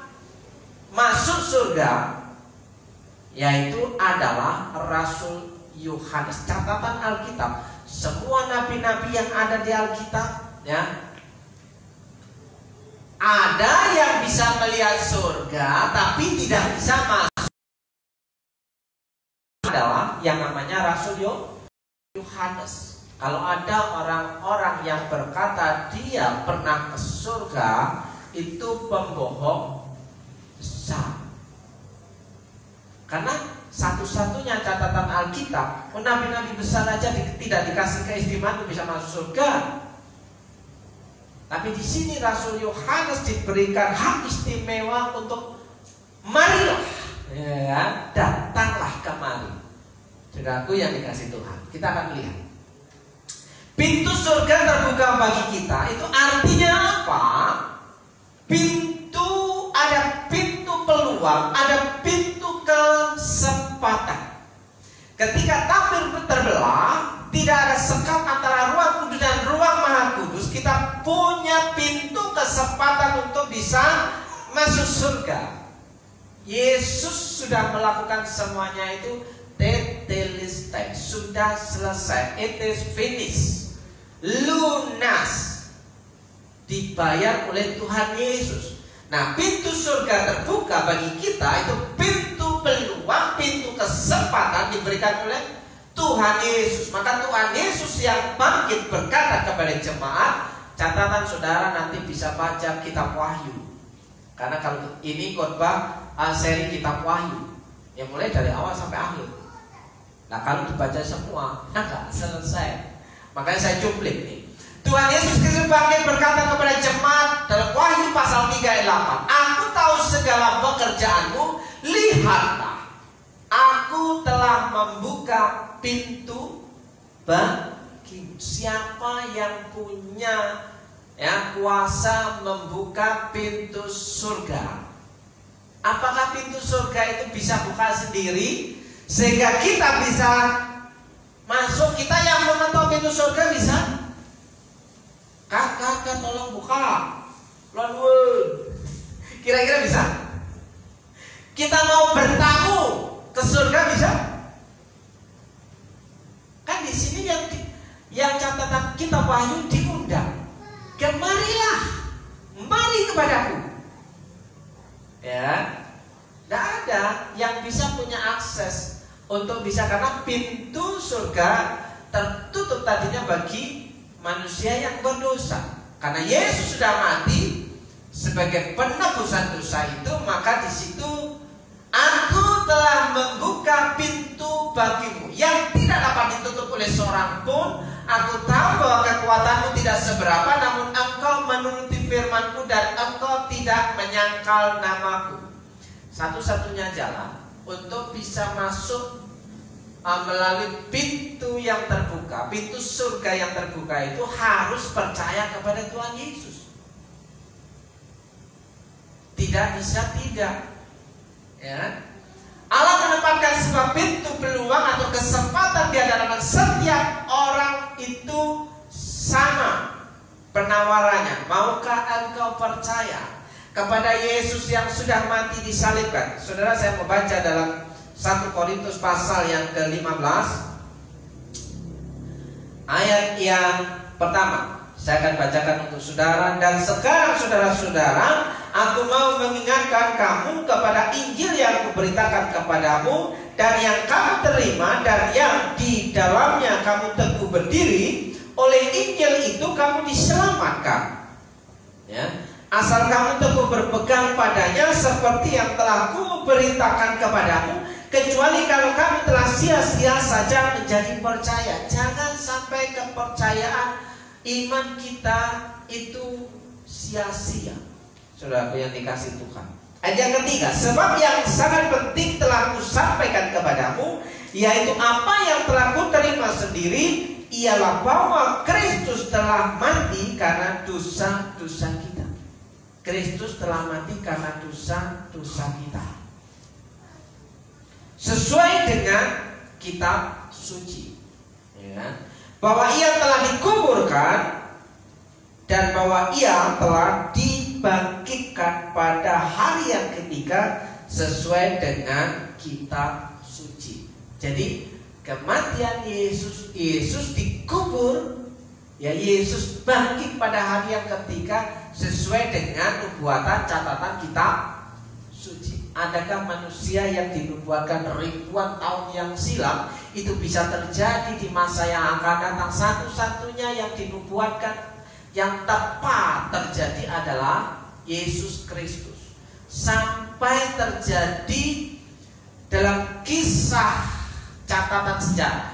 masuk surga yaitu adalah Rasul Yohanes. Catatan Alkitab, semua nabi-nabi yang ada di Alkitab ya ada yang bisa melihat surga tapi tidak bisa masuk adalah yang namanya Rasul Yohanes. Kalau ada orang-orang yang berkata dia pernah ke surga, itu pembohong besar. Karena satu-satunya catatan Alkitab, nabi-nabi besar aja tidak dikasih keistimewaan bisa masuk surga. Tapi di sini Rasul Yohanes diberikan hak istimewa untuk marilah, ya, datanglah kemari. Saudaraku yang dikasih Tuhan. Kita akan melihat. Pintu surga terbuka bagi kita itu artinya apa? Pintu ada pintu peluang, ada pintu kesempatan. Ketika tabir terbelah, tidak ada sekat antara ruang kudus dan ruang maha kudus. Kita punya pintu kesempatan untuk bisa masuk surga. Yesus sudah melakukan semuanya itu tetelestai sudah selesai it is finished lunas dibayar oleh Tuhan Yesus nah pintu surga terbuka bagi kita itu pintu kesempatan diberikan oleh Tuhan Yesus. Maka Tuhan Yesus yang bangkit berkata kepada jemaat, catatan saudara nanti bisa baca kitab Wahyu. Karena kalau ini khotbah uh, seri kitab Wahyu yang mulai dari awal sampai akhir. Nah kalau dibaca semua, nah nggak selesai. Makanya saya cuplik nih. Tuhan Yesus Kristus bangkit berkata kepada jemaat dalam Wahyu pasal 3 ayat 8. Aku tahu segala pekerjaanmu, lihatlah. Aku telah membuka pintu bagi siapa yang punya ya kuasa membuka pintu surga. Apakah pintu surga itu bisa buka sendiri sehingga kita bisa masuk? Kita yang mengetuk pintu surga bisa? Kakak, kakak tolong buka. Lalu kira-kira bisa? Kita mau bertamu ke surga bisa? Kan di sini yang yang catatan kita wahyu diundang. Kemarilah, mari kepadaku. Ya, tidak ada yang bisa punya akses untuk bisa karena pintu surga tertutup tadinya bagi manusia yang berdosa. Karena Yesus sudah mati sebagai penebusan dosa itu, maka di situ Aku telah membuka pintu bagimu yang tidak dapat ditutup oleh seorang pun. Aku tahu bahwa kekuatanmu tidak seberapa, namun engkau menuruti firmanku dan engkau tidak menyangkal namaku. Satu-satunya jalan untuk bisa masuk melalui pintu yang terbuka, pintu surga yang terbuka itu harus percaya kepada Tuhan Yesus. Tidak bisa tidak Ya. Allah menempatkan sebuah pintu peluang atau kesempatan di hadapan setiap orang itu sama penawarannya. Maukah engkau percaya kepada Yesus yang sudah mati disalibkan? Saudara saya membaca dalam 1 Korintus pasal yang ke-15 ayat yang pertama. Saya akan bacakan untuk saudara dan sekarang saudara-saudara Aku mau mengingatkan kamu kepada Injil yang kuberitakan kepadamu dan yang kamu terima dan yang di dalamnya kamu teguh berdiri. Oleh Injil itu kamu diselamatkan. Ya. Asal kamu teguh berpegang padanya seperti yang telah kuberitakan kepadamu Kecuali kalau kamu telah sia-sia saja menjadi percaya Jangan sampai kepercayaan iman kita itu sia-sia Saudara yang dikasih Tuhan. Ayat yang ketiga, sebab yang sangat penting telah kusampaikan kepadamu, yaitu apa yang telah kuterima sendiri, ialah bahwa Kristus telah mati karena dosa-dosa kita. Kristus telah mati karena dosa-dosa kita. Sesuai dengan kitab suci. Ya. Bahwa ia telah dikuburkan dan bahwa ia telah di dibangkitkan pada hari yang ketiga sesuai dengan kitab suci. Jadi kematian Yesus, Yesus dikubur, ya Yesus bangkit pada hari yang ketiga sesuai dengan nubuatan catatan kitab. Adakah manusia yang dinubuatkan ribuan tahun yang silam itu bisa terjadi di masa yang akan datang? Satu-satunya yang dinubuatkan yang tepat terjadi adalah Yesus Kristus. Sampai terjadi dalam kisah catatan sejarah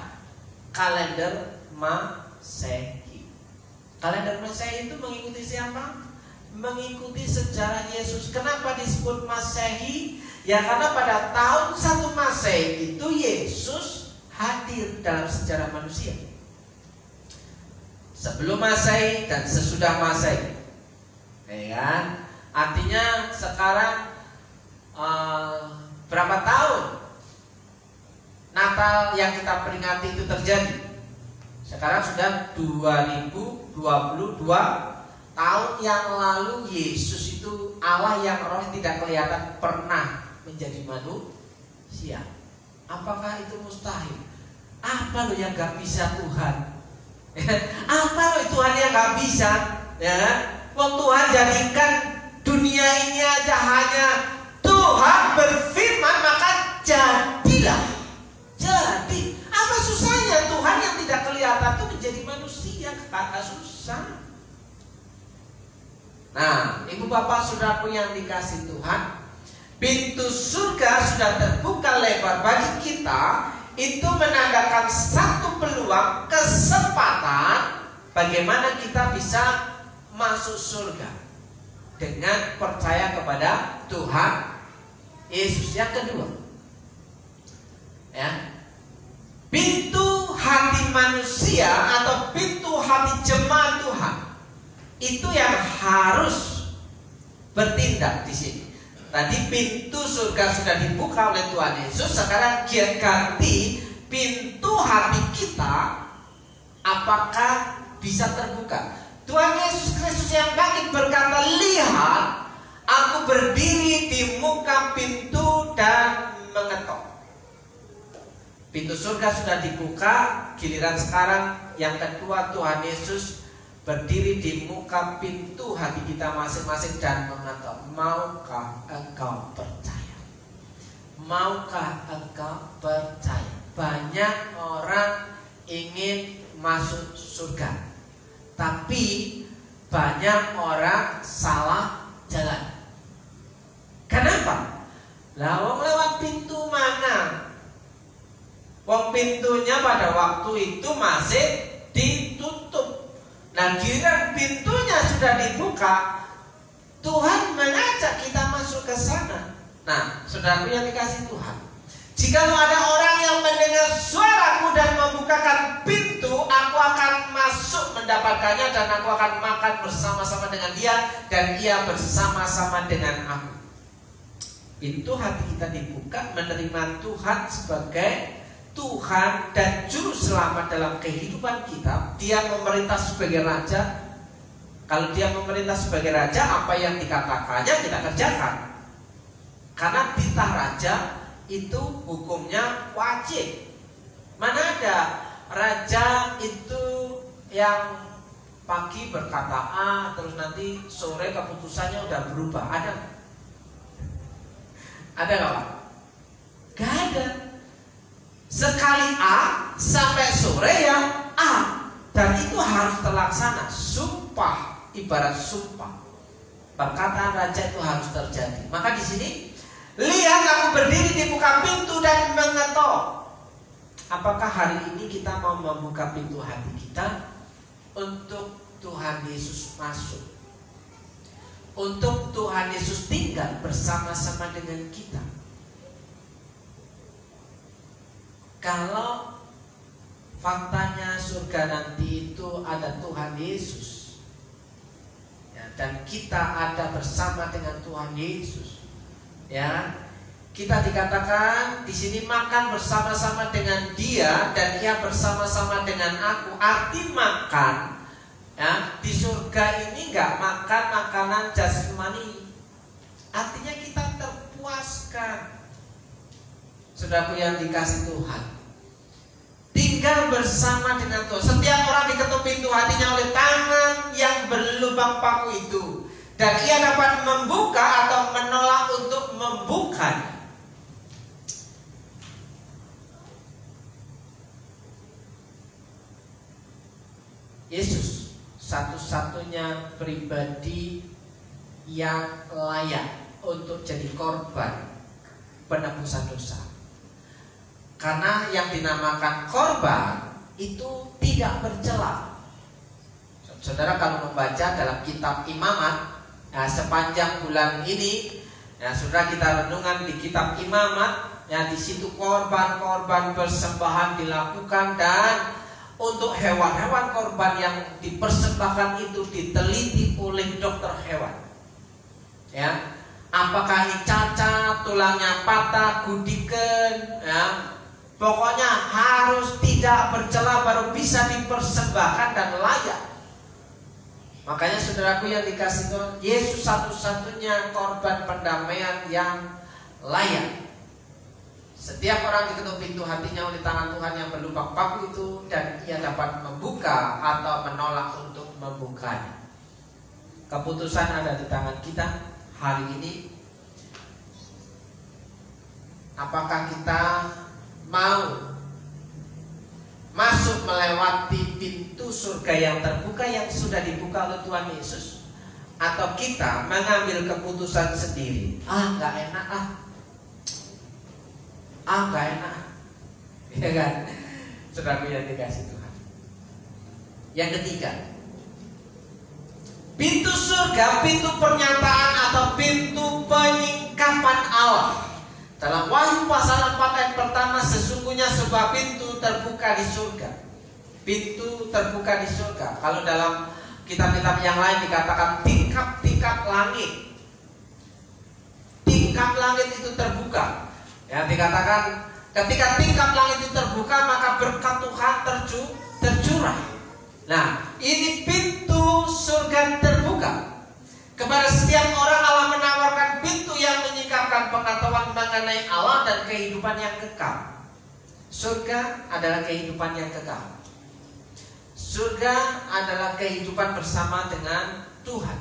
kalender Masehi. Kalender Masehi itu mengikuti siapa? Mengikuti sejarah Yesus. Kenapa disebut Masehi? Ya karena pada tahun satu Masehi itu Yesus hadir dalam sejarah manusia sebelum Masehi dan sesudah Masehi. Ya kan? Artinya sekarang uh, berapa tahun Natal yang kita peringati itu terjadi? Sekarang sudah 2022 Tahun yang lalu Yesus itu Allah yang roh tidak kelihatan pernah menjadi manusia. Apakah itu mustahil? Apa lo yang gak bisa Tuhan? Apa lo Tuhan yang gak bisa? Ya, kan? kok Tuhan jadikan dunia ini aja hanya Tuhan berfirman maka jadilah. Jadi apa susahnya Tuhan yang tidak kelihatan itu menjadi manusia? Kata susah. Nah, ibu bapak saudaraku yang dikasih Tuhan, pintu surga sudah terbuka lebar bagi kita. Itu menandakan satu peluang kesempatan bagaimana kita bisa masuk surga dengan percaya kepada Tuhan Yesus yang kedua. Ya, Pintu hati manusia atau pintu hati jemaat Tuhan itu yang harus bertindak di sini. Tadi pintu surga sudah dibuka oleh Tuhan Yesus, sekarang dia ganti pintu hati kita apakah bisa terbuka. Tuhan Yesus Kristus yang bangkit berkata, "Lihat, aku berdiri di muka pintu dan mengetok." Pintu surga sudah dibuka, giliran sekarang yang kedua Tuhan Yesus berdiri di muka pintu hati kita masing-masing dan mengetok, maukah engkau percaya? Maukah engkau percaya? Banyak orang ingin masuk surga, tapi banyak orang salah jalan. Kenapa? Lawang lewat pintu mana? Wong pintunya pada waktu itu masih ditutup. Nah, giliran pintunya sudah dibuka, Tuhan mengajak kita masuk ke sana. Nah, saudaraku yang dikasih Tuhan. Jika ada orang yang mendengar suaraku dan membukakan pintu, aku akan masuk mendapatkannya dan aku akan makan bersama-sama dengan dia dan ia bersama-sama dengan aku. Pintu hati kita dibuka menerima Tuhan sebagai Tuhan dan juru selamat dalam kehidupan kita, dia memerintah sebagai raja. Kalau dia memerintah sebagai raja, apa yang dikatakannya kita kerjakan. Karena titah raja itu hukumnya wajib. Mana ada raja itu yang pagi berkata A, terus nanti sore keputusannya udah berubah. Ada? Ada nggak? Gak ada. Sekali A sampai sore ya A dan itu harus terlaksana. Sumpah ibarat sumpah. Perkataan raja itu harus terjadi. Maka di sini lihat aku berdiri di muka pintu dan mengetok. Apakah hari ini kita mau membuka pintu hati kita untuk Tuhan Yesus masuk? Untuk Tuhan Yesus tinggal bersama-sama dengan kita. Kalau faktanya surga nanti itu ada Tuhan Yesus ya, dan kita ada bersama dengan Tuhan Yesus, ya kita dikatakan di sini makan bersama-sama dengan Dia dan Ia bersama-sama dengan aku. Arti makan ya di surga ini nggak makan makanan jasmani. Artinya kita terpuaskan Saudaraku yang dikasih Tuhan Tinggal bersama dengan Tuhan. Setiap orang diketuk pintu hatinya oleh tangan yang berlubang paku itu. Dan ia dapat membuka atau menolak untuk membuka. Yesus satu-satunya pribadi yang layak untuk jadi korban penebusan dosa. Karena yang dinamakan korban itu tidak bercela. Saudara kalau membaca dalam kitab imamat ya, sepanjang bulan ini, ya saudara kita renungan di kitab imamat, ya di situ korban-korban persembahan dilakukan dan untuk hewan-hewan korban yang dipersembahkan itu diteliti oleh dokter hewan. Ya, apakah ini cacat, tulangnya patah, gudikan, ya, Pokoknya harus tidak bercela baru bisa dipersembahkan dan layak. Makanya saudaraku yang dikasih Tuhan, Yesus satu-satunya korban pendamaian yang layak. Setiap orang diketuk pintu hatinya oleh tangan Tuhan yang berlubang paku itu dan ia dapat membuka atau menolak untuk membukanya. Keputusan ada di tangan kita hari ini. Apakah kita mau. Masuk melewati pintu surga yang terbuka yang sudah dibuka oleh Tuhan Yesus? Atau kita mengambil keputusan sendiri? Ah nggak enak ah. Ah nggak enak ya kan? Sudah yang dikasih Tuhan. Yang ketiga. Pintu surga pintu pernyataan atau pintu penyingkapan Allah dalam Wahyu pasal 4 ayat pertama sesungguhnya sebuah pintu terbuka di surga. Pintu terbuka di surga. Kalau dalam kitab-kitab yang lain dikatakan tingkap-tingkap langit. Tingkap langit itu terbuka. Ya, dikatakan ketika tingkap langit itu terbuka maka berkat Tuhan terju, tercurah. Nah, ini pintu surga terbuka. Kepada setiap orang Allah menawarkan pintu yang menyingkapkan pengetahuan mengenai Allah dan kehidupan yang kekal. Surga adalah kehidupan yang kekal. Surga adalah kehidupan bersama dengan Tuhan.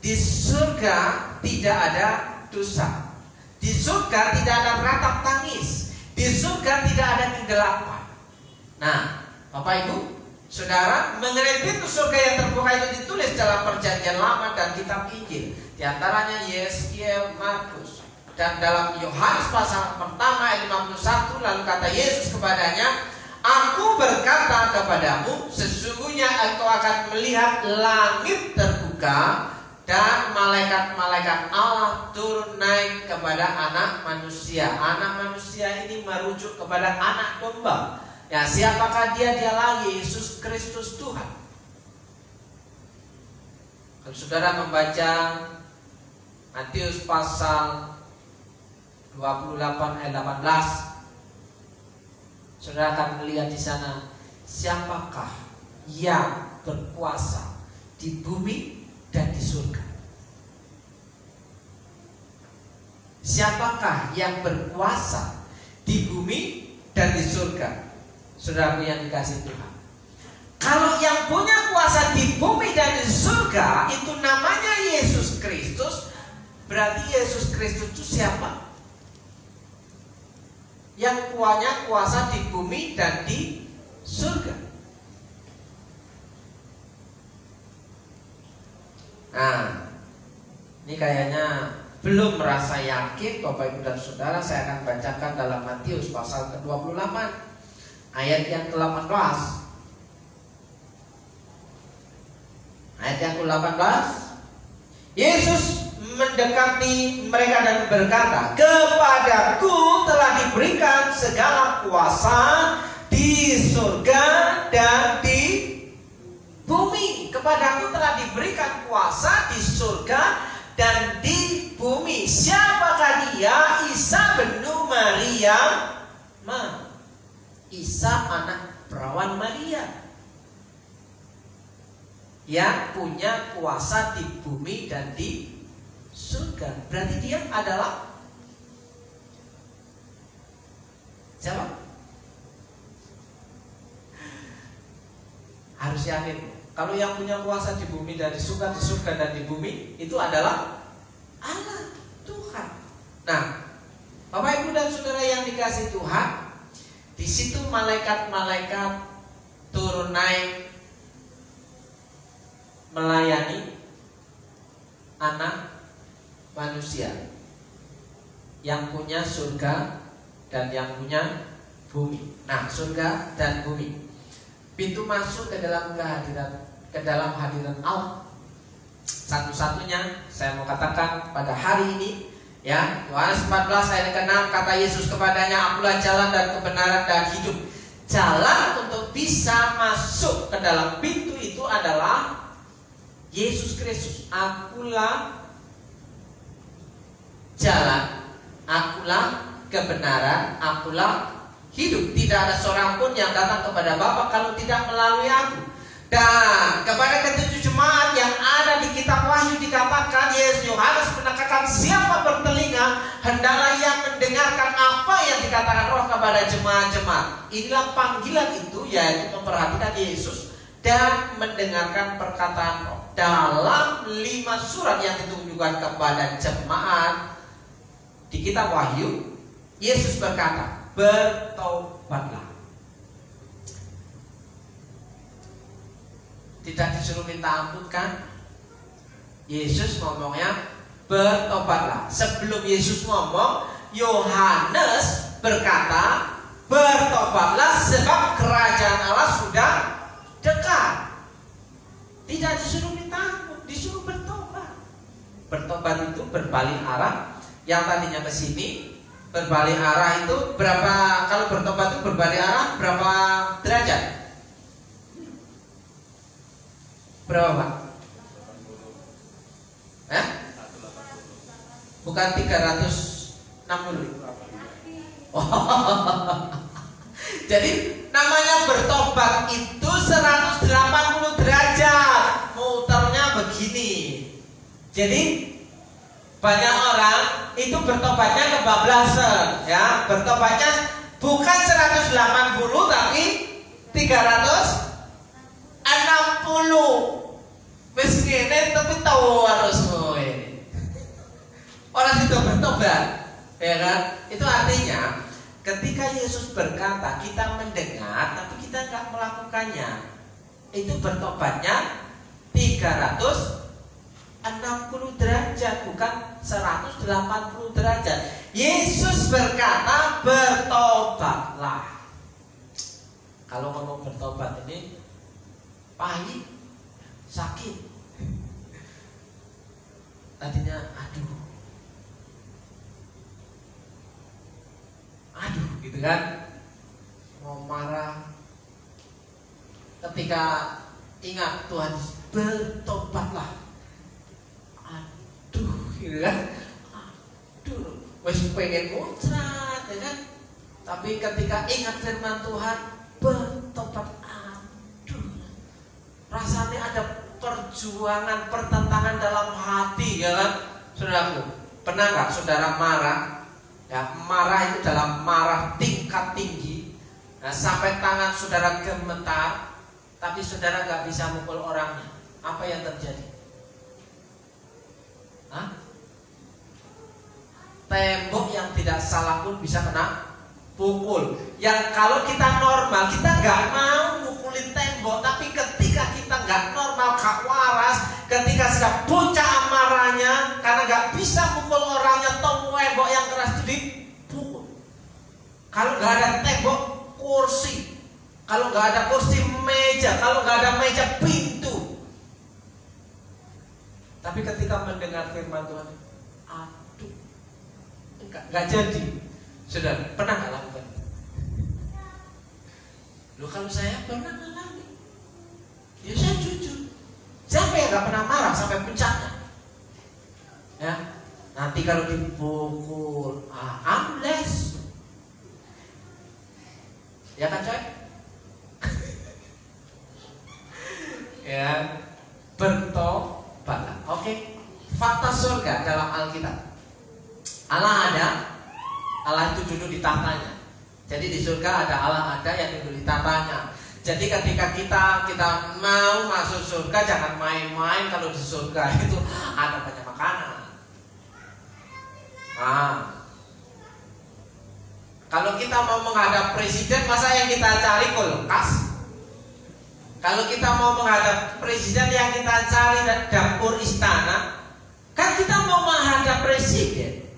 Di surga tidak ada dosa. Di surga tidak ada ratap tangis. Di surga tidak ada kegelapan. Nah, Bapak Ibu, Saudara, mengenai pintu surga yang terbuka itu ditulis dalam perjanjian lama dan kitab Injil. Di antaranya Yeskiel, Markus. Dan dalam Yohanes pasal pertama ayat 51 lalu kata Yesus kepadanya, Aku berkata kepadamu, sesungguhnya engkau akan melihat langit terbuka dan malaikat-malaikat Allah turun naik kepada anak manusia. Anak manusia ini merujuk kepada anak domba Ya, siapakah dia? Dialah Yesus Kristus Tuhan. Kalau saudara membaca Matius pasal 28 ayat 18, saudara akan melihat di sana siapakah yang berkuasa di bumi dan di surga. Siapakah yang berkuasa di bumi dan di surga? Saudaraku yang dikasih Tuhan. Kalau yang punya kuasa di bumi dan di surga itu namanya Yesus Kristus, berarti Yesus Kristus itu siapa? Yang punya kuasa di bumi dan di surga. Nah, ini kayaknya belum merasa yakin Bapak Ibu dan Saudara Saya akan bacakan dalam Matius pasal ke-28 ayat yang ke-18 ayat yang ke-18 Yesus mendekati mereka dan berkata kepadaku telah diberikan segala kuasa di surga dan di bumi. Kepadaku telah diberikan kuasa di surga dan di bumi. Siapakah dia? Isa bin Maria. Ma Isa anak perawan Maria yang punya kuasa di bumi dan di surga. Berarti dia adalah siapa? Harus yakin. Kalau yang punya kuasa di bumi dan di surga, di surga dan di bumi itu adalah Allah Tuhan. Nah, Bapak Ibu dan Saudara yang dikasih Tuhan, di situ malaikat-malaikat turun naik melayani anak manusia yang punya surga dan yang punya bumi. Nah, surga dan bumi. Pintu masuk ke dalam kehadiran ke dalam hadirat Allah. Satu-satunya saya mau katakan pada hari ini Ya, Yohanes 14 ayat ke-6 kata Yesus kepadanya, "Akulah jalan dan kebenaran dan hidup." Jalan untuk bisa masuk ke dalam pintu itu adalah Yesus Kristus. Akulah jalan, akulah kebenaran, akulah hidup. Tidak ada seorang pun yang datang kepada Bapa kalau tidak melalui aku. Dan kepada ketujuh jemaat yang ada di kitab Wahyu dikatakan Yesus Yohanes menakutkan siapa bertelinga hendaklah yang mendengarkan apa yang dikatakan Roh kepada jemaat-jemaat. Inilah panggilan itu yaitu memperhatikan Yesus dan mendengarkan perkataan Roh. Dalam lima surat yang ditunjukkan kepada jemaat di kitab Wahyu, Yesus berkata, "Bertobatlah." Tidak disuruh minta ampun kan? Yesus ngomongnya bertobatlah. Sebelum Yesus ngomong, Yohanes berkata, bertobatlah sebab kerajaan Allah sudah dekat. Tidak disuruh minta ampun, disuruh bertobat. Bertobat itu berbalik arah. Yang tadinya ke sini, berbalik arah itu berapa? Kalau bertobat itu berbalik arah berapa derajat? Berapa pak? Eh? Bukan 360 oh. Jadi namanya bertobat itu 180 derajat Muternya begini Jadi banyak orang itu bertobatnya kebablasan ya bertobatnya bukan 180 tapi 360 Wis ngene tapi tahu harus ini. Orang itu bertobat, ya kan? Itu artinya ketika Yesus berkata kita mendengar tapi kita nggak melakukannya, itu bertobatnya 360 derajat bukan 180 derajat. Yesus berkata bertobatlah. Kalau ngomong bertobat ini pahit, sakit, tadinya aduh. Aduh gitu kan. Mau marah. Ketika ingat Tuhan bertobatlah. Aduh gitu kan. Aduh wes pengen muncrat ya kan. Tapi ketika ingat firman Tuhan perjuangan pertentangan dalam hati ya kan? Saudaraku pernah nggak saudara marah? Ya marah itu dalam marah tingkat tinggi. Nah, sampai tangan saudara gemetar tapi saudara nggak bisa mukul orangnya. Apa yang terjadi? Hah? tembok yang tidak salah pun bisa kena pukul. Yang kalau kita normal kita nggak mau mukulin tembok tapi ketika sudah puncak amarahnya karena nggak bisa mukul orangnya tembok yang keras itu dipukul. Kalau nggak ada tembok kursi. Kalau nggak ada kursi meja. Kalau nggak ada meja pintu. Tapi ketika mendengar firman Tuhan aduh nggak jadi. Sudah pernah nggak lakukan? Lo kalau saya pernah ngalami, ya saya jujur. Siapa yang nggak pernah marah sampai puncaknya? Ya, nanti kalau dipukul, ah, ambles. Ya kan coy? ya, bertobatlah. Oke, fakta surga dalam Alkitab. Allah ada, Allah itu duduk di tahtanya. Jadi di surga ada Allah ada yang duduk di tahtanya. Jadi ketika kita kita mau masuk surga jangan main-main kalau di surga itu ada banyak makanan. Nah, kalau kita mau menghadap presiden masa yang kita cari kulkas? Kalau kita mau menghadap presiden yang kita cari dapur istana, kan kita mau menghadap presiden.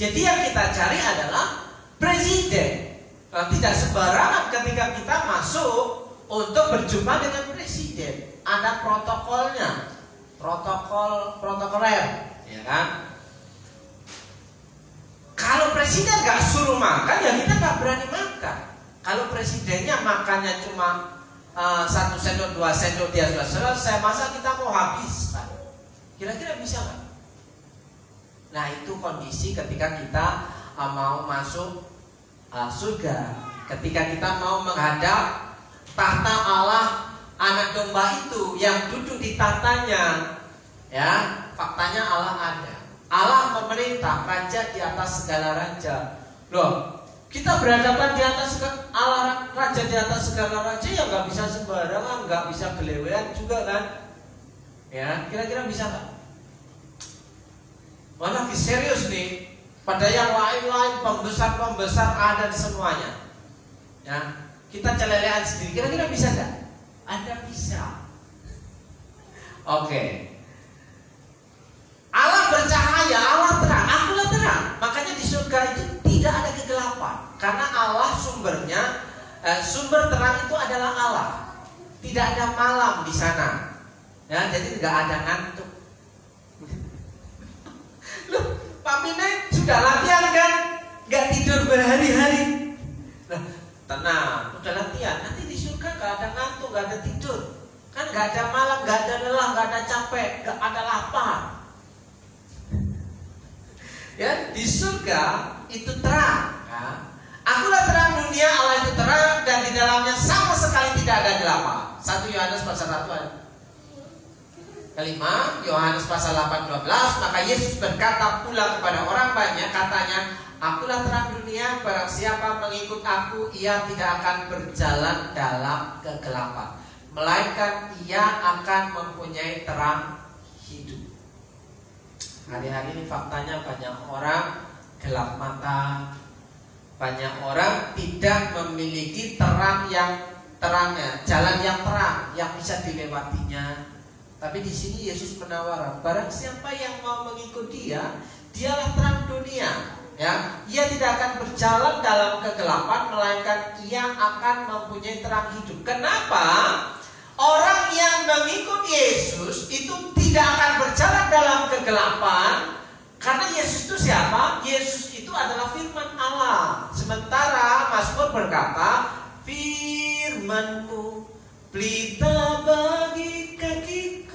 Jadi yang kita cari adalah presiden. Nah, tidak sembarangan ketika kita masuk untuk berjumpa dengan presiden. Ada protokolnya, protokol protokoler, ya kan? Kalau presiden nggak suruh makan, ya kita nggak berani makan. Kalau presidennya makannya cuma uh, satu sendok, dua sendok dia sudah selesai, masa kita mau habis? Kira-kira bisa nggak? Nah itu kondisi ketika kita uh, mau masuk uh, surga. Ketika kita mau menghadap tahta Allah anak domba itu yang duduk di tahtanya Ya faktanya Allah ada. Allah memerintah raja di atas segala raja. Loh kita berhadapan di atas Allah raja di atas segala raja ya nggak bisa sembarangan nggak bisa gelewean juga kan? Ya kira-kira bisa nggak? Mana lagi serius nih. Pada yang lain-lain pembesar-pembesar ada di semuanya. Ya, kita celelean sendiri. Kira-kira bisa nggak? Anda bisa. Oke. Allah bercahaya, Allah terang, akulah terang. Makanya di surga itu tidak ada kegelapan. Karena Allah sumbernya, eh, sumber terang itu adalah Allah. Tidak ada malam di sana. Ya, jadi nggak ada ngantuk. Loh, Pak Mine sudah latihan kan? Nggak tidur berhari-hari. Nah, tenang, udah latihan. Nanti di surga nggak ada ngantuk, nggak ada tidur. Kan nggak ada malam, nggak ada lelah, nggak ada capek, nggak ada lapar. Ya, di surga itu terang. Ya. Akulah terang dunia, Allah itu terang dan di dalamnya sama sekali tidak ada gelap. Satu Yohanes pasal 1 ayat Kelima, Yohanes pasal 8 12, maka Yesus berkata pula kepada orang banyak katanya, Akulah terang dunia, barang siapa mengikut aku, ia tidak akan berjalan dalam kegelapan, melainkan ia akan mempunyai terang hidup. Hari-hari ini faktanya banyak orang gelap mata, banyak orang tidak memiliki terang yang terangnya, jalan yang terang yang bisa dilewatinya, tapi di sini Yesus menawarkan, barang siapa yang mau mengikut dia, dialah terang dunia. Ya, ia tidak akan berjalan dalam kegelapan, melainkan ia akan mempunyai terang hidup. Kenapa? Orang yang mengikut Yesus itu tidak akan berjalan dalam kegelapan, karena Yesus itu siapa? Yesus itu adalah firman Allah. Sementara Mazmur berkata, firmanmu pelita bagi kakiku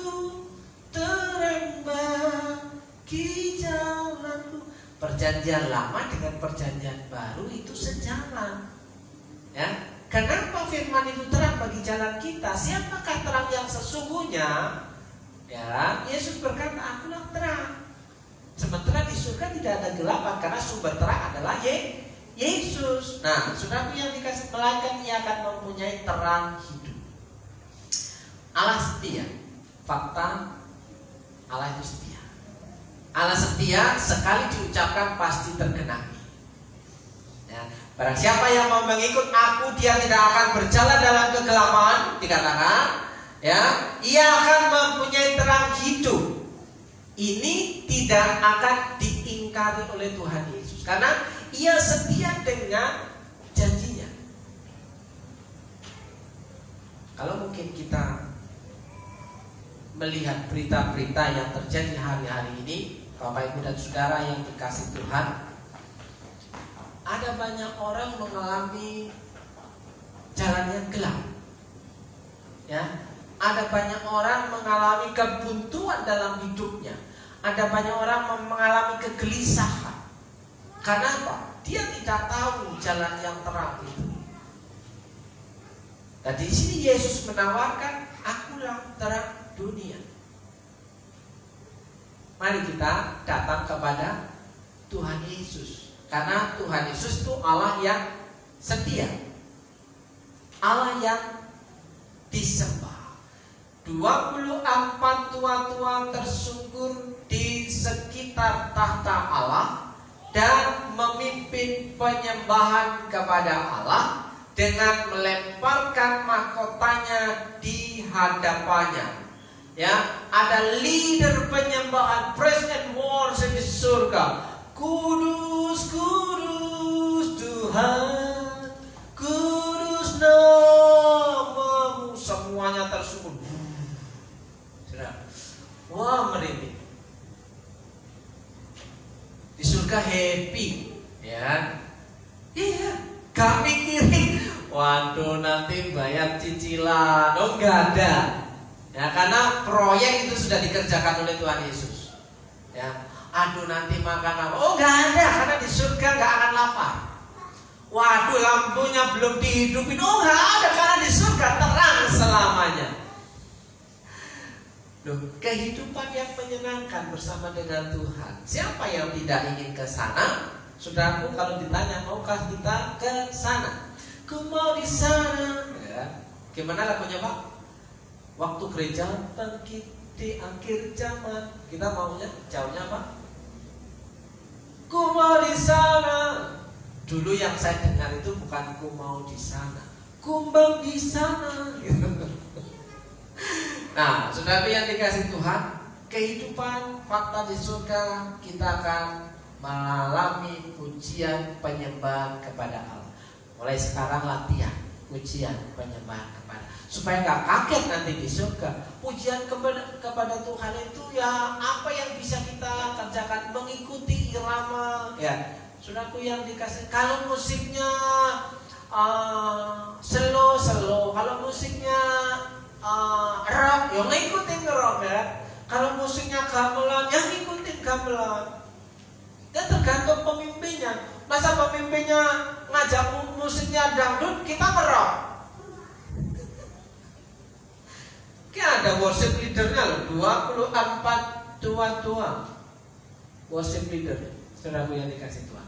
terang bagi jalanku. Perjanjian lama dengan perjanjian baru itu sejalan. Ya kenapa firman itu terang bagi jalan kita? Siapakah terang yang sesungguhnya? Ya Yesus berkata akulah terang. Sementara di surga tidak ada gelapan karena sumber terang adalah Ye Yesus. Nah saudaraku yang dikasih pelajaran ia akan mempunyai terang hidup. Allah setia. Fakta Allah itu setia. Allah setia sekali diucapkan pasti tergenapi. Ya. Barang siapa yang mau mengikut aku, dia tidak akan berjalan dalam kegelapan, dikatakan. Ya, ia akan mempunyai terang hidup. Ini tidak akan diingkari oleh Tuhan Yesus karena ia setia dengan janjinya. Kalau mungkin kita melihat berita-berita yang terjadi hari-hari ini, Bapak Ibu dan Saudara yang dikasih Tuhan, ada banyak orang mengalami jalan yang gelap. Ya, ada banyak orang mengalami kebuntuan dalam hidupnya. Ada banyak orang mengalami kegelisahan. Karena apa? Dia tidak tahu jalan yang terang itu. Dan di sini Yesus menawarkan, akulah terang dunia. Mari kita datang kepada Tuhan Yesus. Karena Tuhan Yesus itu Allah yang setia. Allah yang disembah. 24 tua-tua tersungkur di sekitar tahta Allah dan memimpin penyembahan kepada Allah dengan melemparkan mahkotanya di hadapannya ya ada leader penyembahan praise and worship di surga. Kudus kudus Tuhan. Kudus namamu. Semuanya tersungkur wah merinding. Di surga happy. Ya. Iya. Gak mikirin waduh nanti bayar cicilan. Oh gak ada Ya, karena proyek itu sudah dikerjakan oleh Tuhan Yesus. Ya, aduh nanti makan apa? Oh nggak ada, karena di surga nggak akan lapar. Waduh lampunya belum dihidupin. Oh nggak ada, karena di surga terang selamanya. Loh, kehidupan yang menyenangkan bersama dengan Tuhan. Siapa yang tidak ingin ke sana? Saudaraku kalau ditanya maukah kita ke sana? Ku mau di sana. Ya. Gimana lagunya Pak? Waktu gereja bangkit di akhir zaman Kita maunya jauhnya apa? Ku mau di sana Dulu yang saya dengar itu bukan ku mau di sana Kumbang di sana Nah, saudara yang dikasih Tuhan, kehidupan fakta di surga kita akan mengalami pujian penyembahan kepada Allah. Mulai sekarang latihan pujian penyembahan supaya nggak kaget nanti di surga. Pujian kepada, kepada Tuhan itu ya apa yang bisa kita kerjakan mengikuti irama ya. Saudaraku yang dikasih kalau musiknya uh, slow slow, kalau musiknya uh, rock ya ngikutin rock ya. Kalau musiknya gamelan ya ngikutin gamelan. Ya tergantung pemimpinnya. Masa pemimpinnya ngajak musiknya dangdut, kita ngerok. Kayak ada worship leadernya loh, 24 tua-tua. Worship leader, saudaraku yang dikasih Tuhan.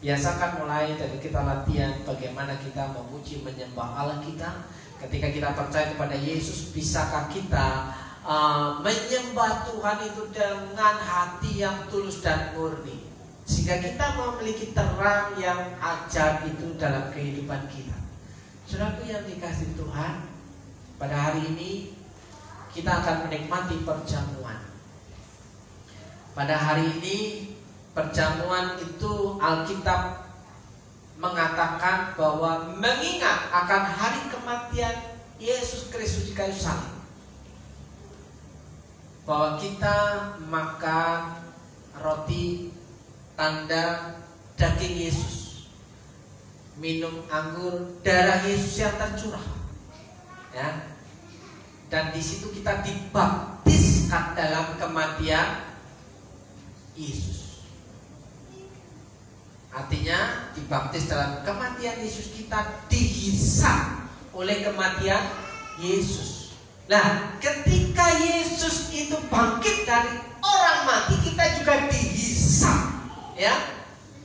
Biasakan mulai dari kita latihan bagaimana kita memuji menyembah Allah kita. Ketika kita percaya kepada Yesus, bisakah kita uh, menyembah Tuhan itu dengan hati yang tulus dan murni? Sehingga kita memiliki terang yang ajar itu dalam kehidupan kita. Saudaraku yang dikasih Tuhan, pada hari ini kita akan menikmati perjamuan. Pada hari ini perjamuan itu Alkitab mengatakan bahwa mengingat akan hari kematian Yesus Kristus di kayu salib bahwa kita makan roti tanda daging Yesus minum anggur darah Yesus yang tercurah ya dan di situ kita dibaptiskan dalam kematian Yesus artinya dibaptis dalam kematian Yesus kita dihisap oleh kematian Yesus nah ketika Yesus itu bangkit dari orang mati kita juga dihisap ya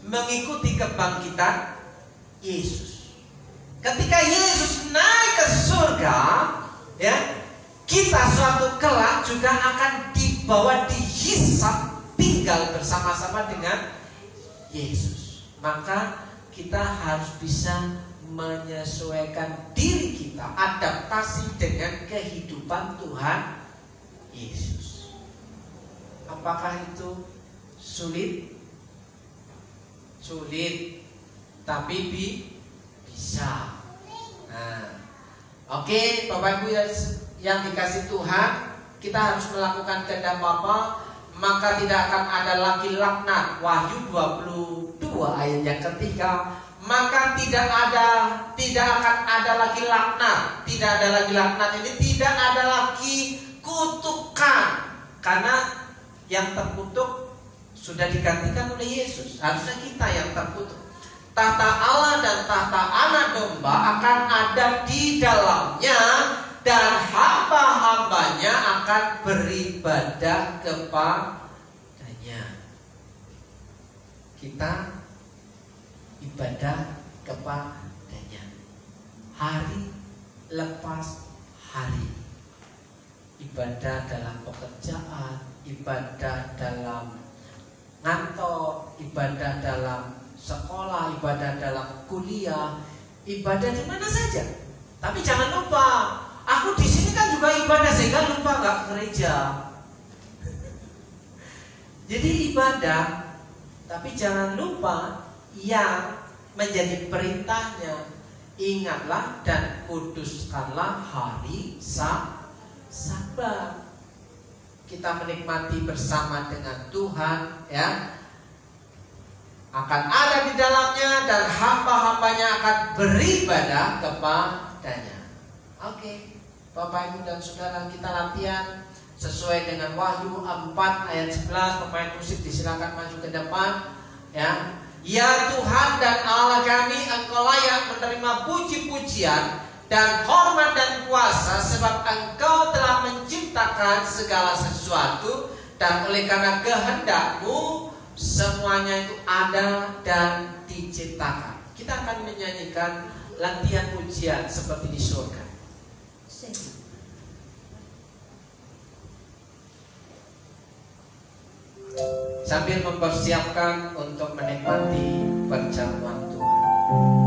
mengikuti kebangkitan Yesus. Ketika Yesus naik ke surga, ya, kita suatu kelak juga akan dibawa dihisap tinggal bersama-sama dengan Yesus. Maka kita harus bisa menyesuaikan diri kita adaptasi dengan kehidupan Tuhan Yesus. Apakah itu sulit? sulit tapi bi bisa nah oke okay, bapak ibu yang dikasih Tuhan kita harus melakukan kehendak Bapa maka tidak akan ada lagi laknat Wahyu 22 ayat yang ketiga maka tidak ada tidak akan ada lagi laknat tidak ada lagi laknat ini tidak ada lagi kutukan karena yang terkutuk sudah digantikan oleh Yesus. Harusnya kita yang terkutuk. Tahta Allah dan tahta anak domba akan ada di dalamnya dan hamba-hambanya akan beribadah kepadanya. Kita ibadah kepadanya. Hari lepas hari. Ibadah dalam pekerjaan, ibadah dalam ngantor, ibadah dalam sekolah, ibadah dalam kuliah, ibadah di mana saja. Tapi jangan lupa, aku di sini kan juga ibadah sehingga lupa nggak gereja. Jadi ibadah, tapi jangan lupa yang menjadi perintahnya ingatlah dan kuduskanlah hari sabat kita menikmati bersama dengan Tuhan ya akan ada di dalamnya dan hamba-hambanya akan beribadah kepadanya. Oke, Bapak Ibu dan Saudara kita latihan sesuai dengan Wahyu 4 ayat 11 pemain musik disilakan maju ke depan ya. Ya Tuhan dan Allah kami Engkau layak menerima puji-pujian dan hormat dan kuasa sebab engkau telah menciptakan segala sesuatu dan oleh karena kehendakmu semuanya itu ada dan diciptakan. Kita akan menyanyikan latihan pujian seperti di surga. Sambil mempersiapkan untuk menikmati perjamuan Tuhan.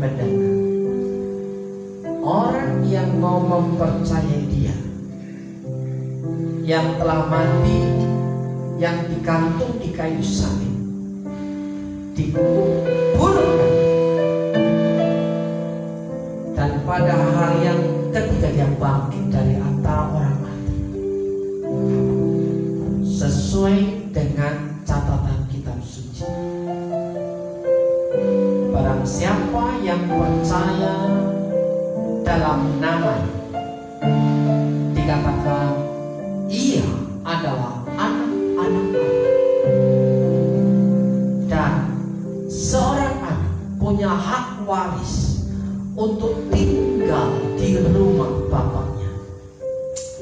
Mendengar orang yang mau mempercayai dia yang telah mati yang digantung di kayu salib dikuburkan dan pada hari yang ketiga dia bangkit dari antara orang mati. Sesuai yang percaya dalam nama dikatakan ia adalah anak-anak. Dan seorang anak punya hak waris untuk tinggal di rumah bapaknya.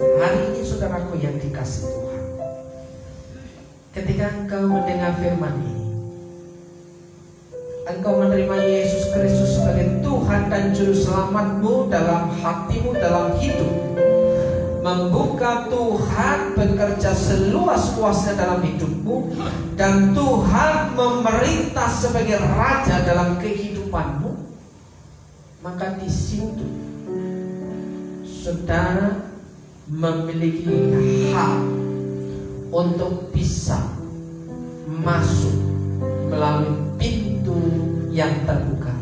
Hari ini saudaraku yang dikasih Tuhan. Ketika engkau mendengar firman ini, engkau menerima Yesus Kristus Tuhan dan Juru Selamatmu dalam hatimu, dalam hidup, membuka Tuhan bekerja seluas-luasnya dalam hidupmu, dan Tuhan memerintah sebagai Raja dalam kehidupanmu, maka di situ saudara memiliki hak untuk bisa masuk melalui pintu yang terbuka.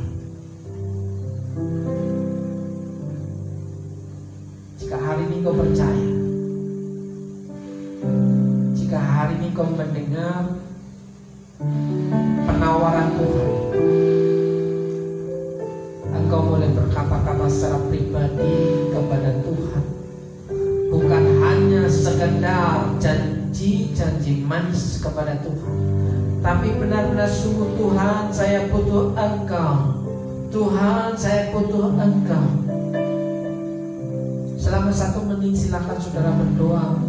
Kepada Tuhan, tapi benar-benar sungguh Tuhan saya butuh Engkau. Tuhan saya butuh Engkau. Selama satu menit silakan saudara berdoa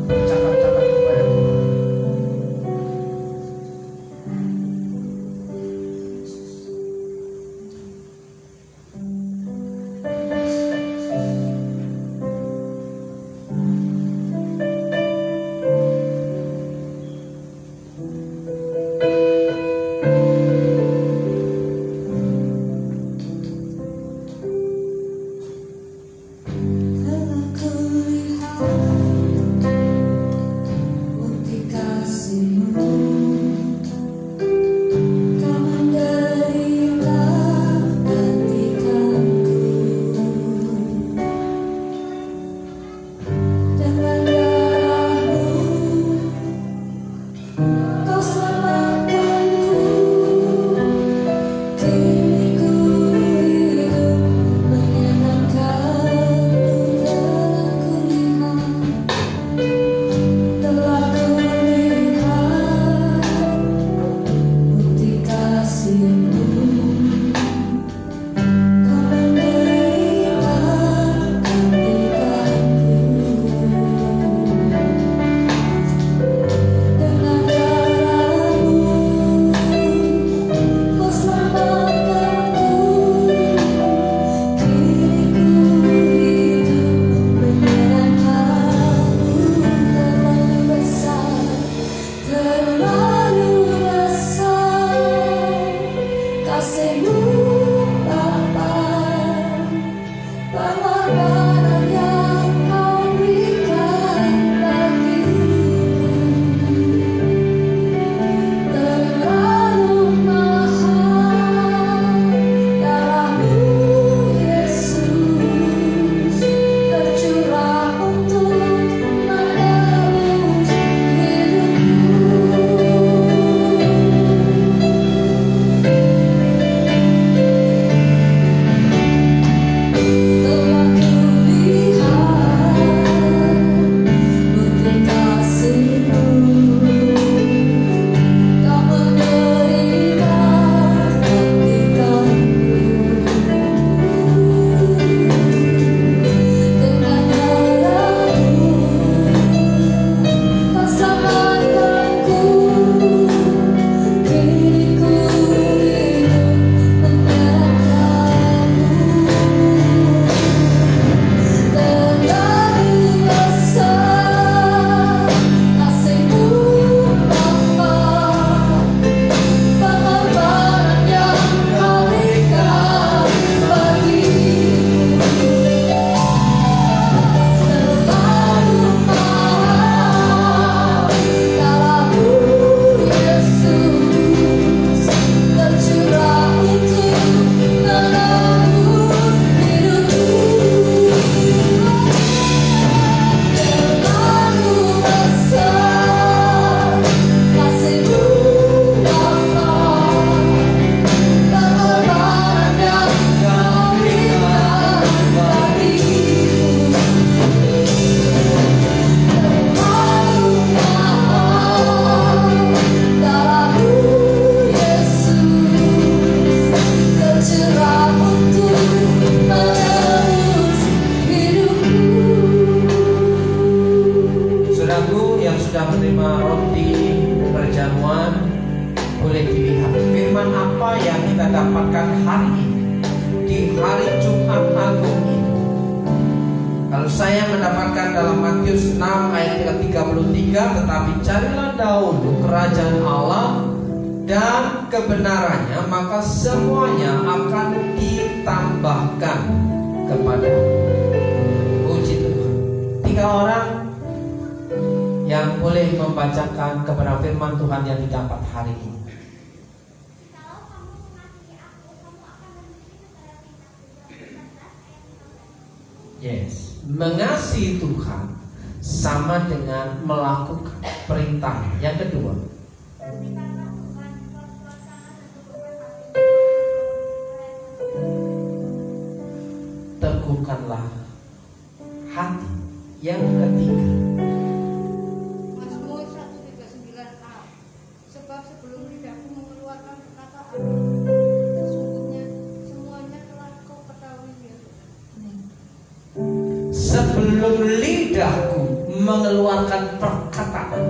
sebelum lidahku mengeluarkan perkataan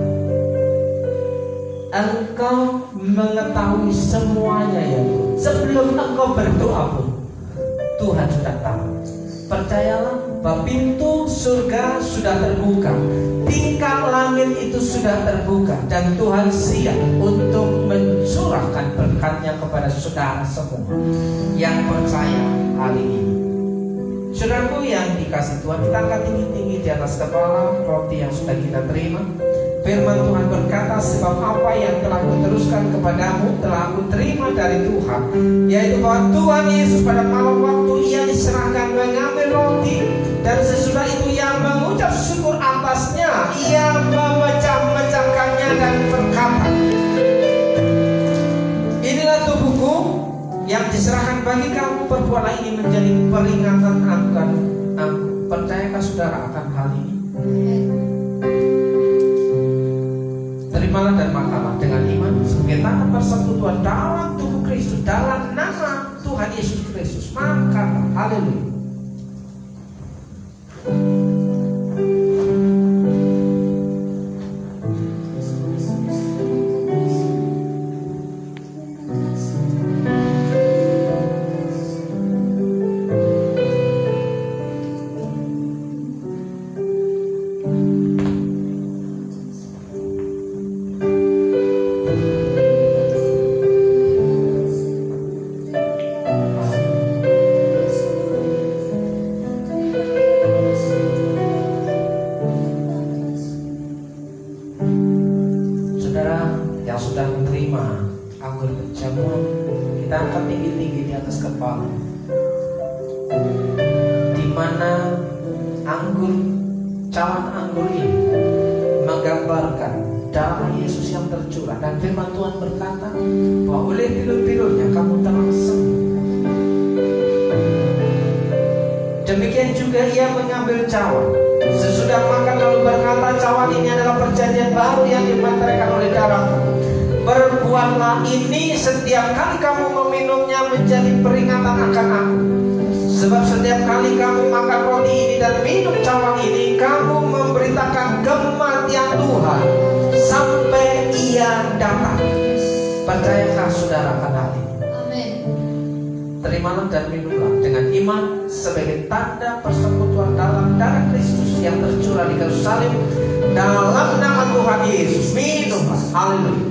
engkau mengetahui semuanya ya. Sebelum engkau berdoa pun, sudah terbuka, tingkap langit itu sudah terbuka, dan Tuhan siap untuk mencurahkan berkatnya kepada saudara semua yang percaya hari ini. Saudaraku yang dikasih Tuhan, kita angkat tinggi-tinggi di atas kepala roti yang sudah kita terima. Firman Tuhan berkata, sebab apa yang telah kuteruskan kepadamu telah aku terima dari Tuhan, yaitu bahwa Tuhan Yesus pada malam waktu ia diserahkan mengambil roti dan sesudah itu ia mengucap syukur atasnya, ia memecah-mecahkannya dan berkata, Inilah tubuhku yang diserahkan bagi kamu perbuatlah ini menjadi peringatan akan aku. Percayakah saudara akan hal ini? Terimalah dan makanlah dengan iman sebagai tanda persekutuan dalam tubuh Kristus dalam nama Tuhan Yesus Kristus. Maka haleluya. Terimalah dan minumlah dengan iman sebagai tanda persekutuan dalam darah Kristus yang tercurah di kayu salib dalam nama Tuhan Yesus. Minumlah. Haleluya.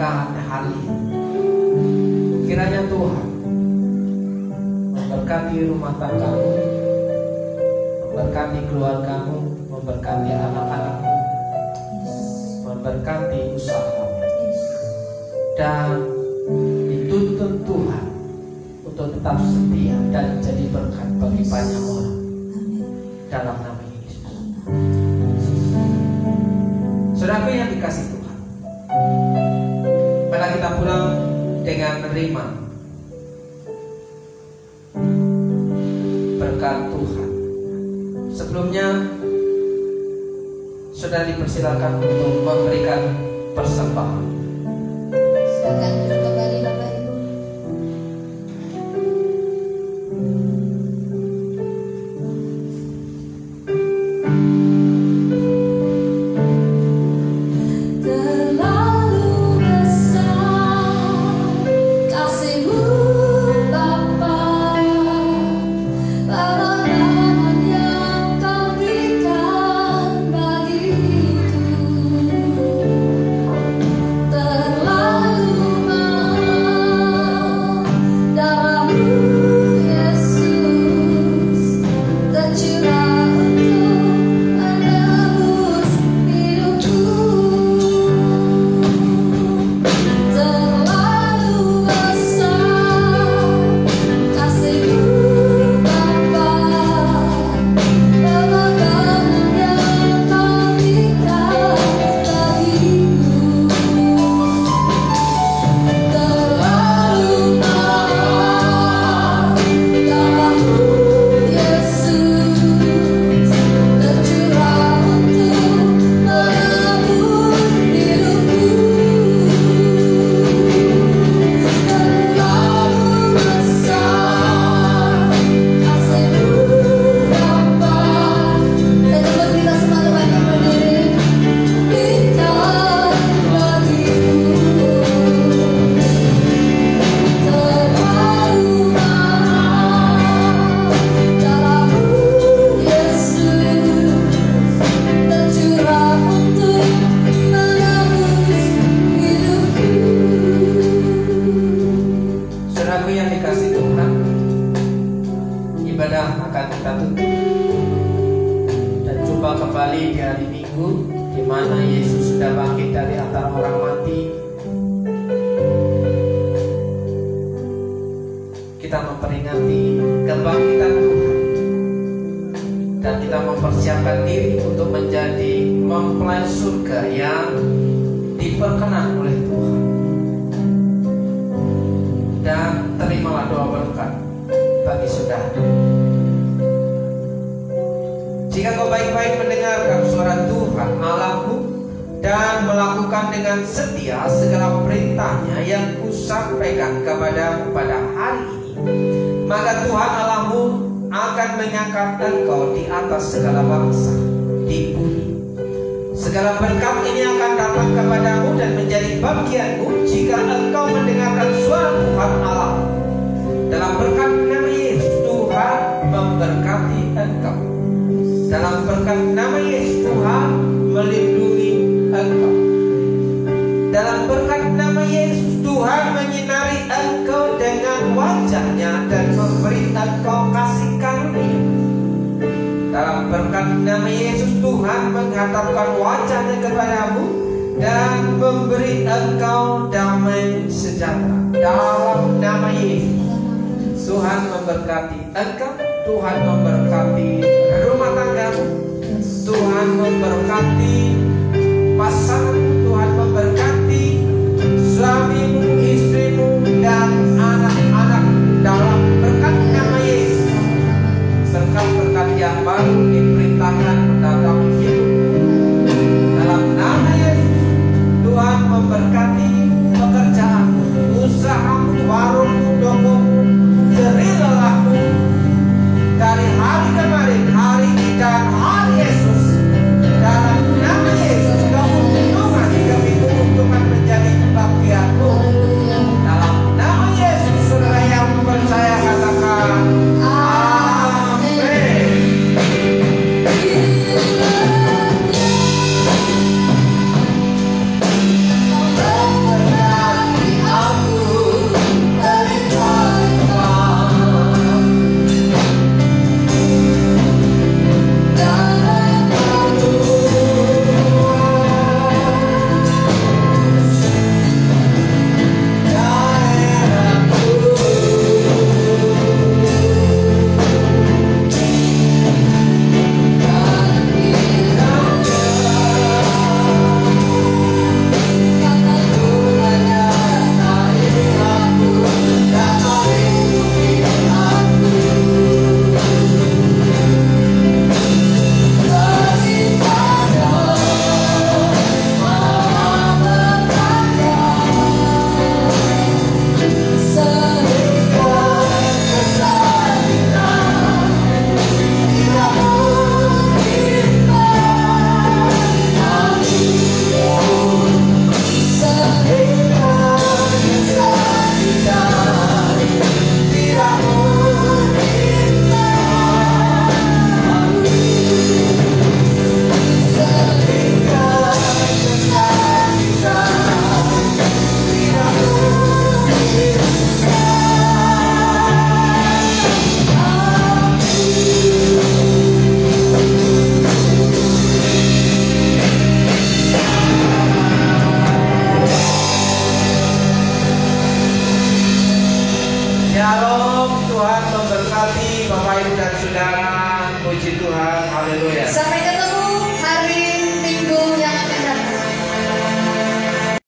pernikahan hari ini. Kiranya Tuhan memberkati rumah tanggamu, memberkati keluargamu, memberkati anak-anakmu, memberkati usahamu. Dan dituntun Tuhan untuk tetap setia dan jadi berkat bagi banyak orang. Dalam dipersilakan untuk memberikan persembahan. Silakan. Yang kusampaikan kepada pada hari ini, maka Tuhan Allahmu akan mengangkat engkau di atas segala bangsa di bumi. Segala berkat ini akan datang kepadamu dan menjadi bagianmu jika engkau mendengarkan suara Tuhan Allah. Dalam berkat nama Yesus Tuhan memberkati engkau. Dalam berkat nama Yesus Tuhan melindungi Tuhan menghadapkan wajahnya kepadamu dan memberi engkau damai sejahtera. Dalam nama Yesus Tuhan memberkati engkau, Tuhan memberkati rumah tanggamu, Tuhan memberkati pasangan, Tuhan memberkati suamimu, istrimu, dan anak-anak dalam berkat nama Yesus. Berkat-berkat yang baru diperintahkan mendatangi usahamu,